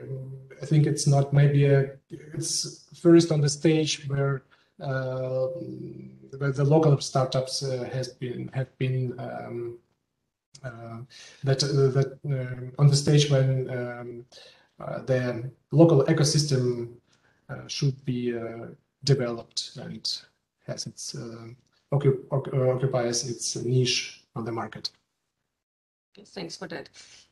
[SPEAKER 4] I think it's not maybe a, it's first on the stage where uh, where the local startups uh, has been have been um, Uh, that uh, that um, on the stage when um, uh, the local ecosystem uh, should be developed and has its occupies its niche on the market.
[SPEAKER 1] Thanks for that.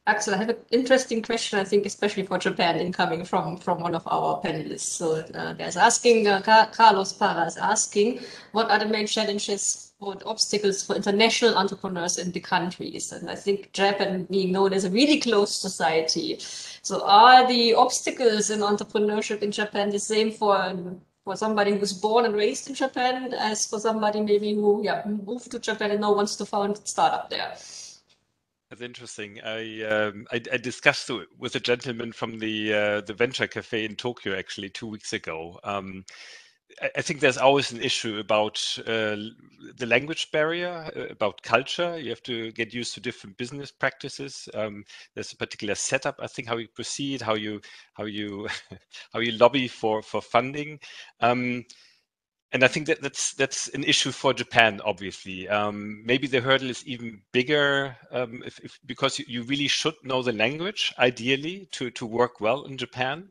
[SPEAKER 1] Axel, I have an interesting question, I think, especially for Japan, incoming from, from one of our panelists. So uh, there's asking, uh, Carlos Parra is asking, what are the main challenges or obstacles for international entrepreneurs in the countries? And I think Japan being known as a really closed society. So are the obstacles in entrepreneurship in Japan the same for for somebody who's born and raised in Japan as for somebody maybe who yeah moved to Japan and now wants to found a startup there?
[SPEAKER 3] That's interesting. I, um, I, I discussed with a gentleman from the uh, the Venture Cafe in Tokyo actually two weeks ago. Um, I, think there's always an issue about uh, the language barrier, uh, about culture. You have to get used to different business practices. Um, there's a particular setup. I think how you proceed, how you how you how you lobby for for funding. And I think that that's that's an issue for Japan. Obviously, um, maybe the hurdle is even bigger um, if, if, because you, you, really should know the language ideally to to work well in Japan,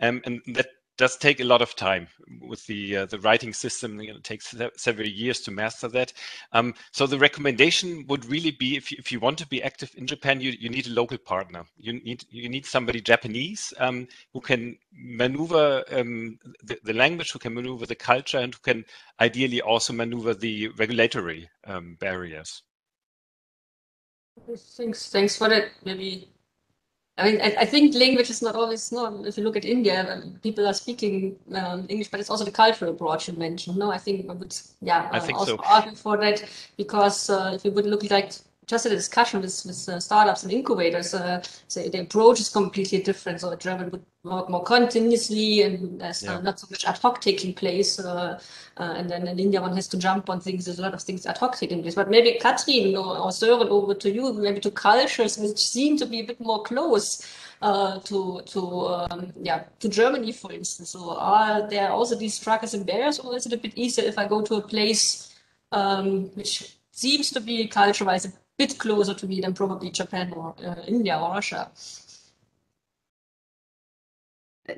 [SPEAKER 3] um, and that does take a lot of time with the uh, the writing system. You know, it takes several years to master that. Um, so the recommendation would really be if you, if you want to be active in Japan, you, you need a local partner. You need you need somebody Japanese um, who can maneuver um, the, the, language, who can maneuver the culture, and who can ideally also maneuver the regulatory um, barriers.
[SPEAKER 1] Thanks, thanks for that. Maybe I mean, I, I, think language is not always not. If you look at India, people are speaking um, English, but it's also the cultural approach you mentioned. No, I think I would, yeah,
[SPEAKER 3] I uh, also so.
[SPEAKER 1] argue for that because uh, if you would look like just a discussion with, with uh, startups and incubators, uh, say the approach is completely different. So German would work more continuously and there's uh, yeah. uh, not so much ad hoc taking place. Uh, uh, and then in India, one has to jump on things. There's a lot of things ad hoc taking place. But maybe Katrin or, or Søren, over to you, maybe to cultures which seem to be a bit more close. to to um, yeah to Germany, for instance. So are there also these struggles and barriers, or is it a bit easier if I go to a place um, which seems to be culture-wise bit closer to me than probably Japan or uh, India or Russia.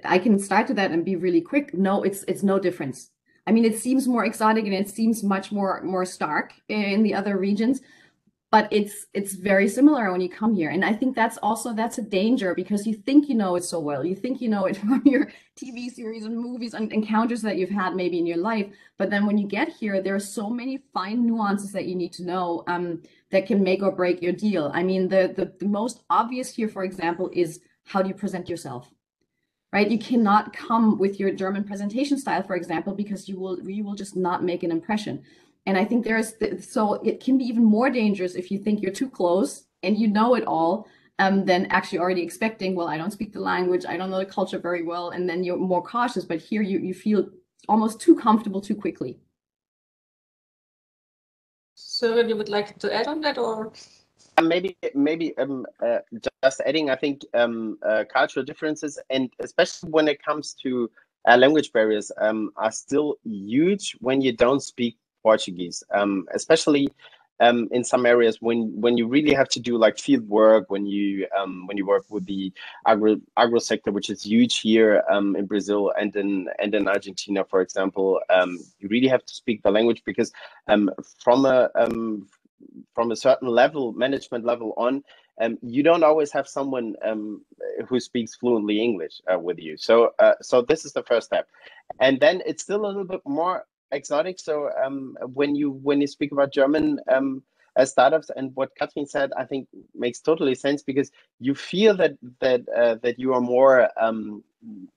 [SPEAKER 2] I can start to that and be really quick. No, it's it's no difference. I mean, it seems more exotic and it seems much more more stark in the other regions, but it's it's very similar when you come here and i think that's also that's a danger because you think you know it so well you think you know it from your tv series and movies and encounters that you've had maybe in your life but then when you get here there are so many fine nuances that you need to know um, that can make or break your deal i mean the, the the most obvious here for example is how do you present yourself right you cannot come with your german presentation style for example because you will you will just not make an impression and I think there's so it can be even more dangerous if you think you're too close and you know it all um, than actually already expecting, well, I don't speak the language, I don't know the culture very well, and then you're more cautious. But here you, you feel almost too comfortable too quickly.
[SPEAKER 1] So you would like to add on that or?
[SPEAKER 5] Uh, maybe maybe um, uh, just adding i think um, uh, cultural differences and especially when it comes to uh, language barriers um, are still huge when you don't speak Portuguese, um, especially um, in some areas when when you really have to do like field work, when you um, when you work with the agro agro sector, which is huge here um, in Brazil and in and in Argentina, for example, um, you really have to speak the language because um, from a um, from a certain level, management level on, um, you don't always have someone um, who speaks fluently English uh, with you. So, uh, so this is the first step, and then it's still a little bit more exotic. So um, when you when you speak about German um, uh, startups and what Katrin said, I think makes totally sense because you feel that that uh, that you are more um,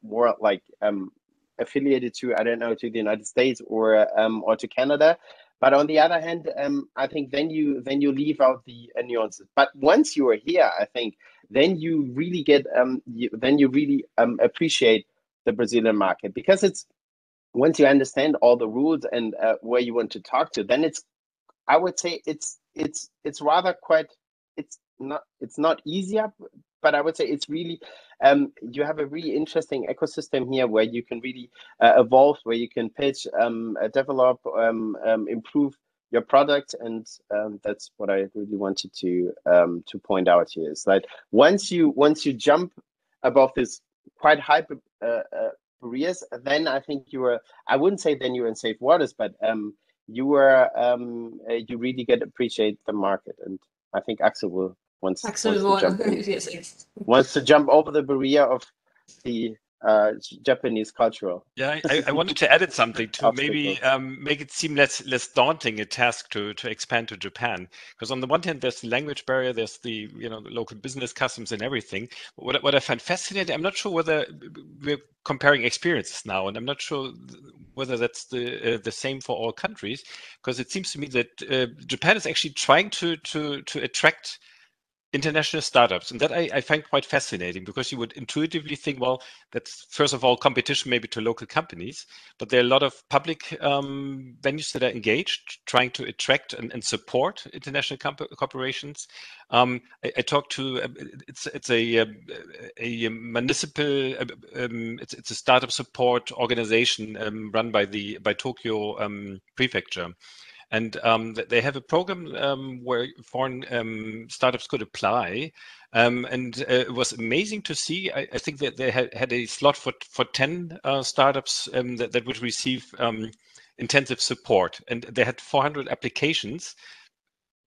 [SPEAKER 5] more like um, affiliated to I don't know to the United States or um, or to Canada. But on the other hand, um, I think then you then you leave out the uh, nuances. But once you are here, I think then you really get um, you, then you really um, appreciate the Brazilian market because it's once you understand all the rules and uh, where you want to talk to then it's i would say it's it's it's rather quite it's not it's not easier but i would say it's really um, you have a really interesting ecosystem here where you can really uh, evolve where you can pitch um, uh, develop um, um improve your product, and um, that's what I really wanted to um, to point out here. Is that once you once you jump above this quite high uh, uh, barriers, then I think you were, I wouldn't say then you're in safe waters, but um, you were um, uh, you really get appreciate the market, and I think Axel will wants,
[SPEAKER 1] Axel
[SPEAKER 5] wants, to, jump,
[SPEAKER 1] yes,
[SPEAKER 5] wants to jump over the barrier of the uh, Japanese cultural.
[SPEAKER 3] Yeah, I, I, wanted to add something to maybe um, make it seem less less daunting a task to to expand to Japan. Because on the one hand, there's the language barrier, there's the you know the local business customs and everything. What what I find fascinating, I'm not sure whether we're comparing experiences now, and I'm not sure whether that's the uh, the same for all countries. Because it seems to me that uh, Japan is actually trying to to to attract international startups and that I, I, find quite fascinating because you would intuitively think well that's first of all competition maybe to local companies but there are a lot of public um, venues that are engaged trying to attract and, and support international corporations. Um, I, I, talked to uh, it's it's a a, a municipal uh, um, it's, it's a startup support organization um, run by the by Tokyo um, prefecture and um, they have a program um, where foreign um, startups could apply. Um, and uh, it was amazing to see. I, I, think that they had, had a slot for, for 10 uh, startups um, that, that would receive um, intensive support. And they had 400 applications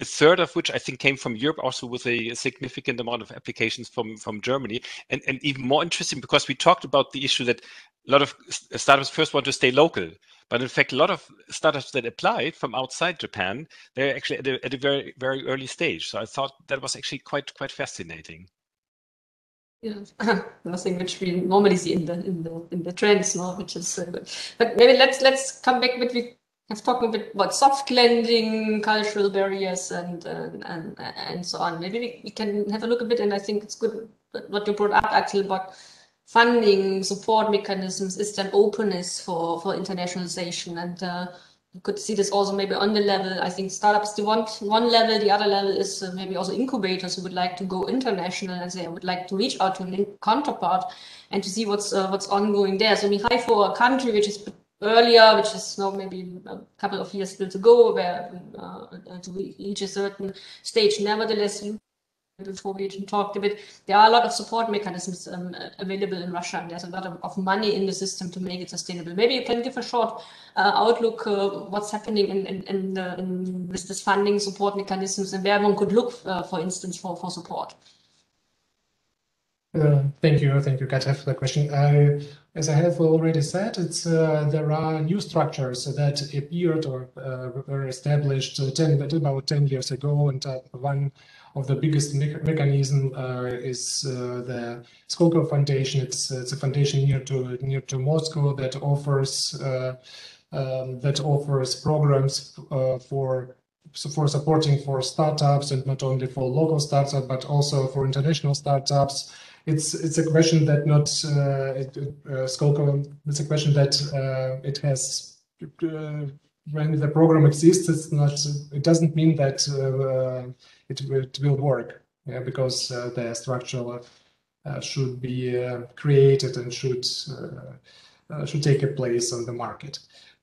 [SPEAKER 3] a third of which I think came from Europe, also with a significant amount of applications from from Germany, and and even more interesting because we talked about the issue that a lot of startups first want to stay local, but in fact, a lot of startups that applied from outside Japan, they're actually at a, at a very, very early stage. So I thought that was actually quite, quite fascinating.
[SPEAKER 1] Yeah, nothing which we normally see in the in the in the trends, now, which is uh. But maybe let's let's come back with have talked a bit about soft landing, cultural barriers, and and and, and so on. Maybe we, we can have a look a bit, and I think it's good what you brought up actually about funding support mechanisms is then openness for, for internationalization. And uh, you could see this also maybe on the level. I think startups do want one level. The other level is uh, maybe also incubators who would like to go international and they would like to reach out to a counterpart and to see what's uh, what's ongoing there. So hire for a country which is earlier, which is now maybe a couple of years still to go, where uh, to reach a certain stage. Nevertheless, before we even talked a bit, there are a lot of support mechanisms um, available in Russia, and there's a lot of, of, money in the system to make it sustainable. Maybe you can give a short uh, outlook uh, what's happening in, in, in, the, in, with this funding support mechanisms and where one could look, uh, for instance, for, for support.
[SPEAKER 4] Uh, thank you, thank you, Katja, for the question. As I have already said, it's uh, there are new structures that appeared or uh, were established 10, about 10 years ago, and one of the biggest me mechanism uh, is uh, the Skolkovo Foundation. It's, it's a foundation near to near to Moscow that offers uh, um, that offers programs for for supporting for startups and not only for local startups but also for international startups it's it's a question that not uh, it, uh, Skolkovo, it's a question that uh, it has uh, when the program exists it's not it doesn't mean that it, it will work yeah, because uh, the structure uh, should be uh, created and should should take a place on the market.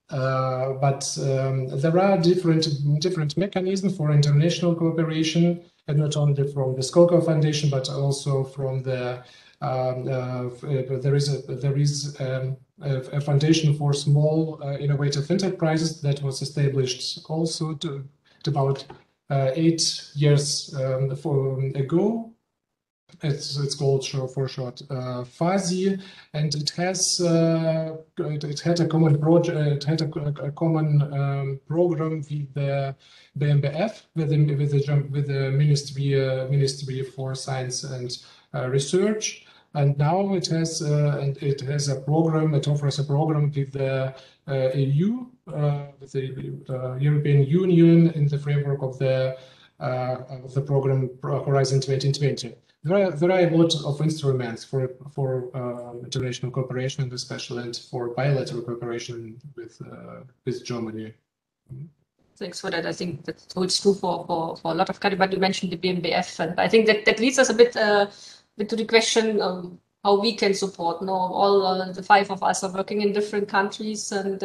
[SPEAKER 4] Uh, but um, there are different different mechanisms for international cooperation, and not only from the Skolkovo Foundation, but also from the um, uh, there is a there is um, a, foundation for small uh, innovative enterprises that was established also to, to about uh, eight years um, for, ago. It's, it's called for short uh, FASI, and it has uh, it, had a common project. It had a, a common um, program with the BMBF, with the with the, with the Ministry uh, Ministry for Science and uh, Research, and now it has uh, and it has a program. It offers a program with the EU uh, with the uh, European Union in the framework of the uh, of the program Horizon 2020. There are, there are a lot of instruments for for international cooperation, and especially and for bilateral cooperation with with Germany.
[SPEAKER 1] Thanks for that. I think that holds true for, for, for a lot of countries, but you mentioned the BMBF, and I think that, that leads us a bit, uh, bit to the question um, how we can support. No, all uh, the five of us are working in different countries, and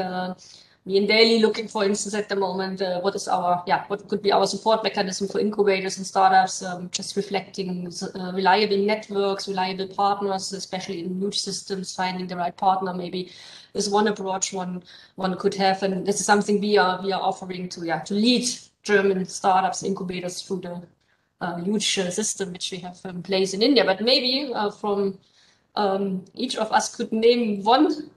[SPEAKER 1] me in daily looking, for instance, at the moment, uh, what is our, yeah, what could be our support mechanism for incubators and startups, um, just reflecting uh, reliable networks, reliable partners, especially in huge systems, finding the right partner maybe is one approach one one could have. And this is something we are, we are offering to, yeah, to lead German startups, incubators through the uh, huge uh, system which we have in place in India. But maybe uh, from um, each of us could name one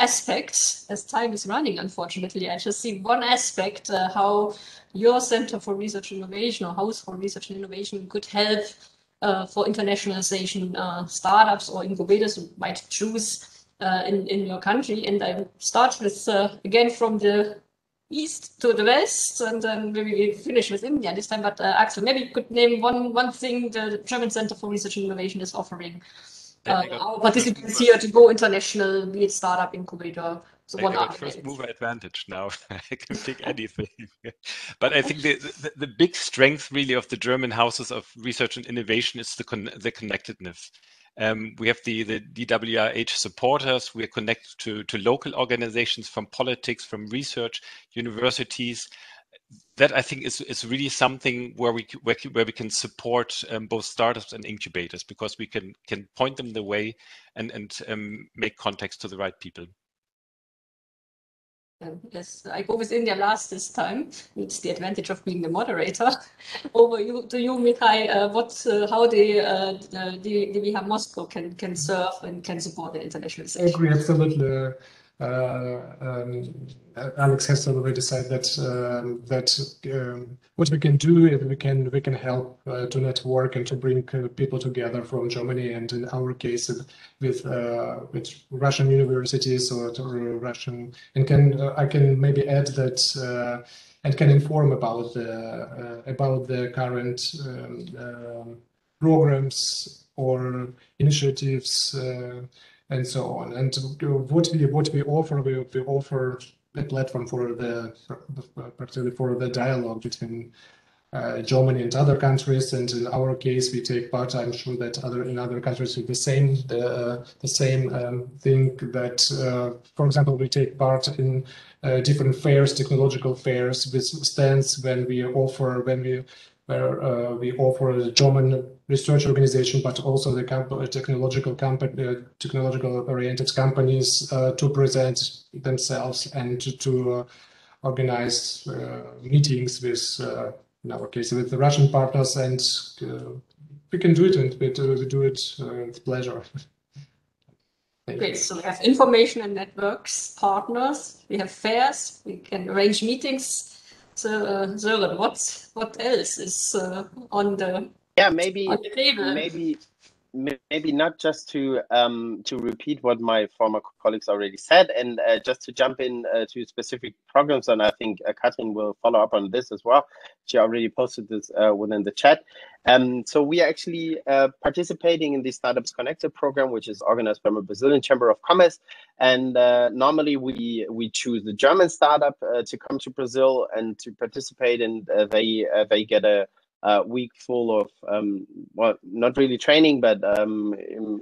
[SPEAKER 1] aspect, as time is running, unfortunately, I just see one aspect uh, how your Center for Research Innovation or House for Research and Innovation could help uh, for internationalization uh, startups or incubators who might choose uh, in, in your country. And I start with, uh, again, from the east to the west, and then maybe we finish with India this time. But uh, Axel, maybe you could name one, one thing the German Center for Research and Innovation is offering uh, our participants here to go international, be it startup incubator. So
[SPEAKER 3] I
[SPEAKER 1] one
[SPEAKER 3] got first mover advantage now. I can pick anything. but I think the, the, the big strength really of the German houses of research and innovation is the con- the connectedness. Um, we have the, the DWIH supporters. We are connected to, to local organizations from politics, from research, universities. That I think is, is really something where we where, where we can support um, both startups and incubators because we can can point them the way and and um, make contacts to the right people.
[SPEAKER 1] Um, Yes, I go with India last this time. It's the advantage of being the moderator. Over you to you, Mihai. Uh, what, uh, how the uh, the the DWIH Moscow can can serve and can support the
[SPEAKER 4] I
[SPEAKER 1] internationalization.
[SPEAKER 4] agree absolutely. Uh, um, Alex has already said that um, that um, what we can do is we can we can help uh, to network and to bring uh, people together from Germany and in our case uh, with uh, with Russian universities or to Russian and can uh, I can maybe add that uh, and can inform about the uh, about the current um, um, programs or initiatives. And so on. And what we what we offer, we, we offer a platform for the particularly for the dialogue between uh, Germany and other countries. And in our case, we take part. I'm sure that other in other countries with the same the the same um, thing. That uh, for example, we take part in uh, different fairs, technological fairs with stands when we offer when we where uh, we offer German research organization, but also the comp- uh, technological company, uh, technological oriented companies uh, to present themselves and to, to organize meetings with, in our case, with the Russian partners, and we can do it, and we do, we do it with pleasure.
[SPEAKER 1] Great. So we have information and networks, partners. We have fairs. We can arrange meetings. So uh, Sören, what what else is uh, on the
[SPEAKER 5] Yeah, maybe
[SPEAKER 1] on the table?
[SPEAKER 5] maybe maybe not just to um, to repeat what my former colleagues already said, and uh, just to jump in uh, to specific programs, and I think uh, Katrin will follow up on this as well. She already posted this uh, within the chat. Um, so we are actually uh, participating in the Startups Connected program, which is organized by the Brazilian Chamber of Commerce. And uh, normally we we choose the German startup uh, to come to Brazil and to participate, and uh, they uh, they get a uh, week full of um, well, not really training, but um,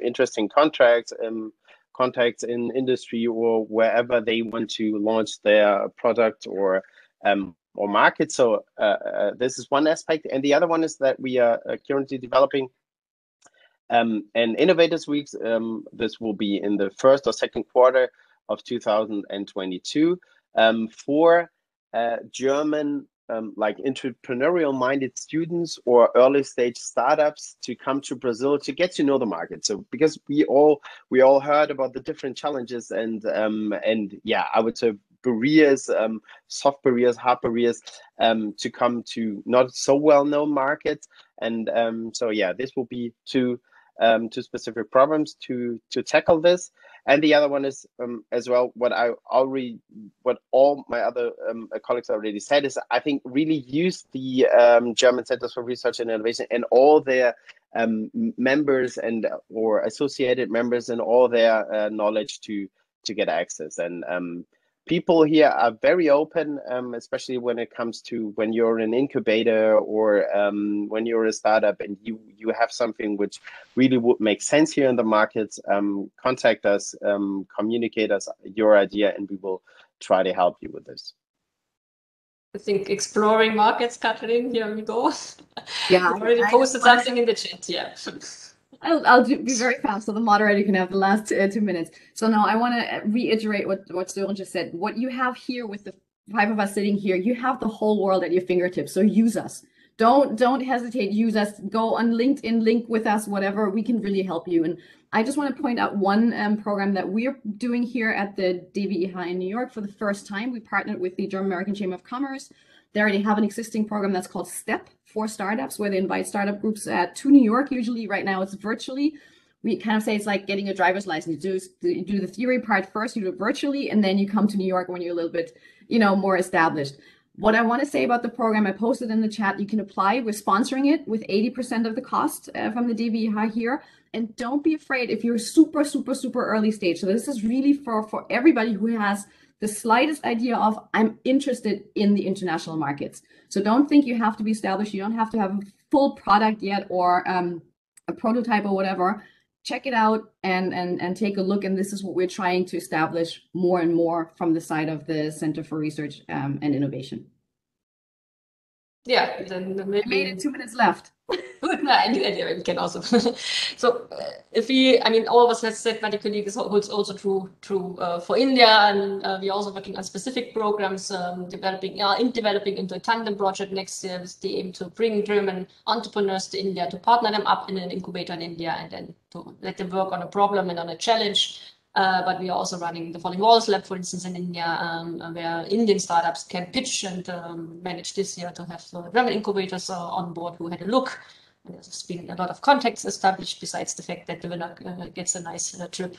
[SPEAKER 5] interesting contracts, um, contacts in industry or wherever they want to launch their product or um, or market. So uh, uh, this is one aspect, and the other one is that we are uh, currently developing um, an innovators weeks. Um, this will be in the first or second quarter of 2022 um, for uh, German um, like entrepreneurial minded students or early stage startups to come to Brazil to get to know the market. So because we all we all heard about the different challenges and um, and yeah, I would say barriers, um, soft barriers, hard barriers um, to come to not so well known markets. And um, so yeah, this will be two um, two specific problems to to tackle this. And the other one is um, as well what I already what all my other um, colleagues already said is I think really use the um, German Centers for Research and Innovation and all their um, members and or associated members and all their uh, knowledge to to get access. And um, people here are very open, um, especially when it comes to when you're an incubator or um, when you're a startup and you you have something which really would make sense here in the market. Um, contact us, um, communicate us your idea, and we will try to help you with this.
[SPEAKER 1] I think exploring markets, Catherine, here we go.
[SPEAKER 2] Yeah,
[SPEAKER 1] I already
[SPEAKER 2] I
[SPEAKER 1] posted something in the chat, yeah.
[SPEAKER 2] I'll, I'll do, be very fast so the moderator can have the last uh, two minutes. So now I want to reiterate what, what Sören just said. What you have here with the five of us sitting here, you have the whole world at your fingertips. So use us. Don't don't hesitate. Use us. Go on LinkedIn, link with us, whatever. We can really help you. And I just want to point out one um, program that we're doing here at the DWIH in New York for the first time. We partnered with the German American Chamber of Commerce. They already have an existing program that's called STEP for startups, where they invite startup groups uh, to New York. Usually, right now, it's virtually. We kind of say it's like getting a driver's license. You do, you do the theory part first, you do it virtually, and then you come to New York when you're a little bit, you know, more established. What I want to say about the program, I posted in the chat. You can apply. We're sponsoring it with 80% of the cost uh, from the DWIH here. And don't be afraid if you're super, super, super early stage. So this is really for for everybody who has the slightest idea of I'm interested in the international markets. So don't think you have to be established. You don't have to have a full product yet or um, a prototype or whatever. Check it out and, and, and take a look. And this is what we're trying to establish more and more from the side of the Center for Research um, and Innovation.
[SPEAKER 1] Yeah, then maybe...
[SPEAKER 2] I made it two minutes left.
[SPEAKER 1] No, and, and we can also. so uh, if we, I mean, all of us have said medical league is holds also true true uh, for India, and uh, we're also working on specific programs, um, developing uh, in developing into a tandem project next year with the aim to bring German entrepreneurs to India to partner them up in an incubator in India, and then to let them work on a problem and on a challenge uh, but we are also running the Falling Walls Lab, for instance, in India, um, where Indian startups can pitch and um, manage this year to have the German incubators uh, on board who had a look. And there's been a lot of contacts established besides the fact that the winner uh, gets a nice uh, trip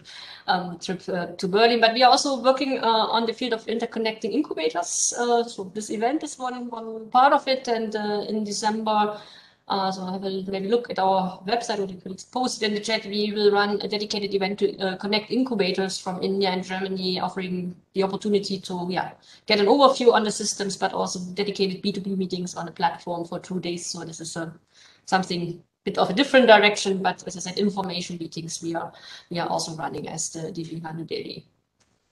[SPEAKER 1] um, trip uh, to Berlin. But we are also working uh, on the field of interconnecting incubators. so this event is one, one part of it. And in December, uh, so have a maybe look at our website or you can post it in the chat. We will run a dedicated event to uh, connect incubators from India and Germany, offering the opportunity to yeah get an overview on the systems, but also dedicated B2B meetings on the platform for two days. So this is uh, something bit of a different direction, but as I said, information meetings we are we are also running as the New Delhi.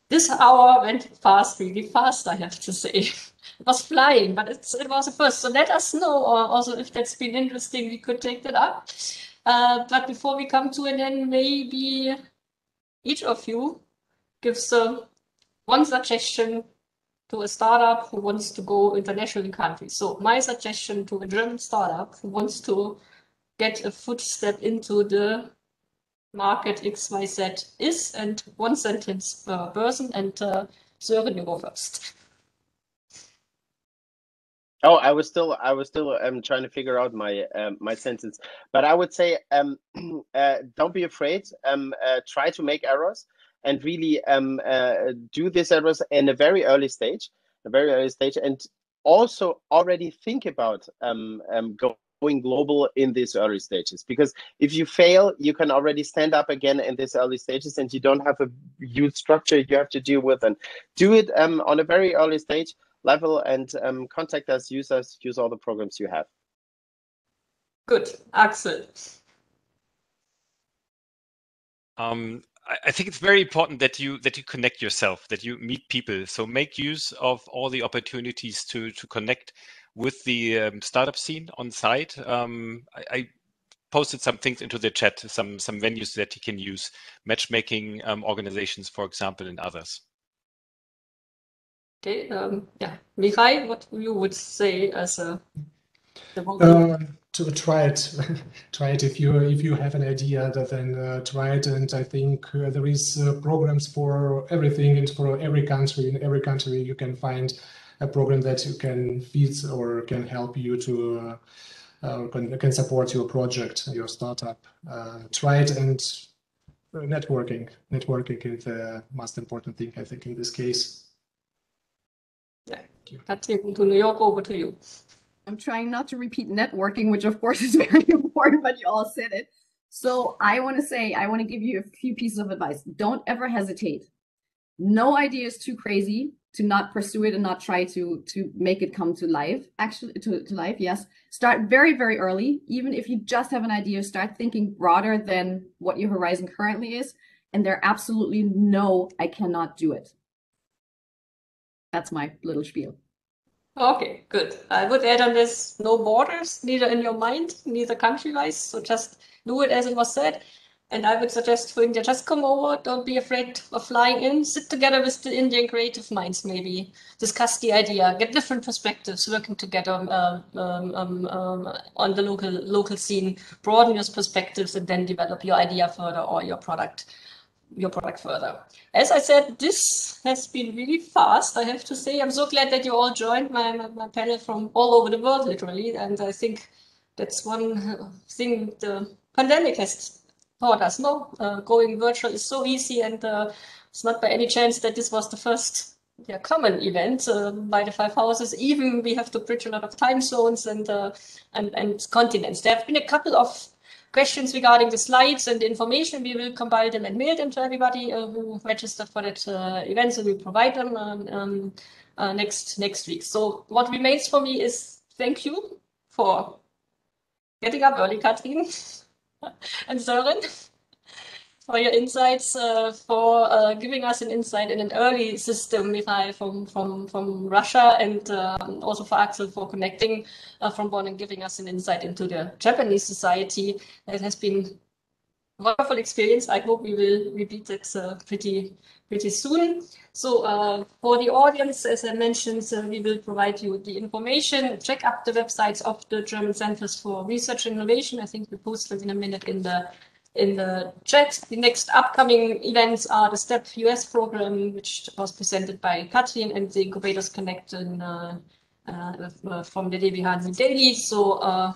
[SPEAKER 1] This hour went fast, really fast, I have to say. it was flying, but it was a first. So let us know or also if that's been interesting, we could take that up. Uh, but before we come to an end, maybe each of you gives uh, one suggestion to a startup who wants to go international in countries. So my suggestion to a German startup who wants to get a footstep into the market XYZ is and one sentence per person. And uh, Sören, you go first.
[SPEAKER 5] Oh, I was still, I was still um, trying to figure out my um, my sentence, but I would say, um, uh, don't be afraid. Um, uh, try to make errors and really um, uh, do these errors in a very early stage, a very early stage, and also already think about um, um, going global in these early stages. Because if you fail you can already stand up again in these early stages and you don't have a huge structure you have to deal with. And do it um, on a very early stage level and um, contact us use us use all the programs you have.
[SPEAKER 1] Good. Axel.
[SPEAKER 3] Um, I think it's very important that you that you connect yourself, that you meet people. So make use of all the opportunities to to connect with the um, startup scene on site. Um, I, I, posted some things into the chat, some some venues that you can use, matchmaking um, organizations, for example, and others.
[SPEAKER 1] Okay, um, yeah, Mihai, what you would say as a
[SPEAKER 4] uh, to try it, try it if you if you have an idea, then uh, try it. And I think uh, there is uh, programs for everything and for every country. In every country, you can find a program that you can feed or can help you to uh, uh, can, can support your project, your startup. Uh, try it and networking. Networking is the most important thing, I think, in this case.
[SPEAKER 1] Yeah. Katrin, to New York, over to you.
[SPEAKER 2] I'm trying not to repeat networking, which of course is very important, but you all said it. So I want to say, I want to give you a few pieces of advice. Don't ever hesitate. No idea is too crazy to not pursue it and not try to to make it come to life actually to, to life yes start very very early even if you just have an idea start thinking broader than what your horizon currently is and there absolutely no i cannot do it that's my little spiel.
[SPEAKER 1] Okay, good. I would add on this no borders, neither in your mind, neither country wise. So just do it as it was said. And I would suggest for India, just come over. Don't be afraid of flying in. Sit together with the Indian creative minds, maybe discuss the idea, get different perspectives, working together um, um, um, um, on the local local scene, broaden your perspectives, and then develop your idea further or your product your product further. As I said, this has been really fast, I have to say. I'm so glad that you all joined my, my, my panel from all over the world, literally. And I think that's one thing the pandemic has taught us. No, uh, going virtual is so easy, and uh, it's not by any chance that this was the first yeah, common event uh, by the five houses. Even we have to bridge a lot of time zones and uh, and and continents. There have been a couple of questions regarding the slides and the information. We will compile them and mail them to everybody uh, who registered for that uh, event, so we provide them um, um, next next week. So what remains for me is thank you for getting up early, Katrin. and Søren for your insights, uh, for uh, giving us an insight in an early system from from from Russia, and um, also for Axel for connecting uh, from Bonn and giving us an insight into the Japanese society. that has been wonderful experience. I hope we will repeat it uh, pretty pretty soon. So uh, for the audience, as I mentioned, uh, we will provide you with the information. Check up the websites of the German Centers for Research and Innovation. I think we posted in a minute in the in the chat. The next upcoming events are the STEP US program, which was presented by Katrin, and the Incubators Connect in, uh, uh, from the DWIH New Delhi. So uh,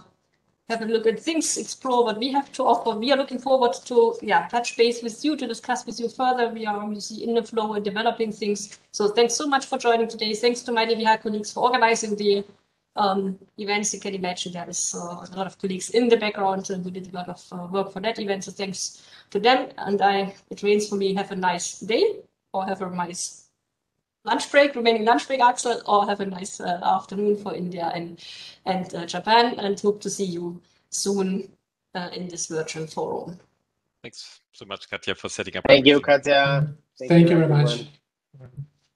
[SPEAKER 1] have a look at things, explore what we have to offer. We are looking forward to yeah touch base with you to discuss with you further. We are obviously in the flow and developing things. So thanks so much for joining today. Thanks to my DWIH colleagues for organizing the um, events. You can imagine there is uh, a lot of colleagues in the background and who did a lot of uh, work for that event. So thanks to them. And I, it rains for me. Have a nice day or have a nice lunch break, remaining lunch break, Axel, or have a nice uh, afternoon for India and and uh, Japan, and hope to see you soon uh, in this virtual forum.
[SPEAKER 3] Thanks so much, Katja, for setting up.
[SPEAKER 5] Thank you, Katja.
[SPEAKER 4] Thank, Thank you, you very much.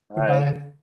[SPEAKER 5] Bye.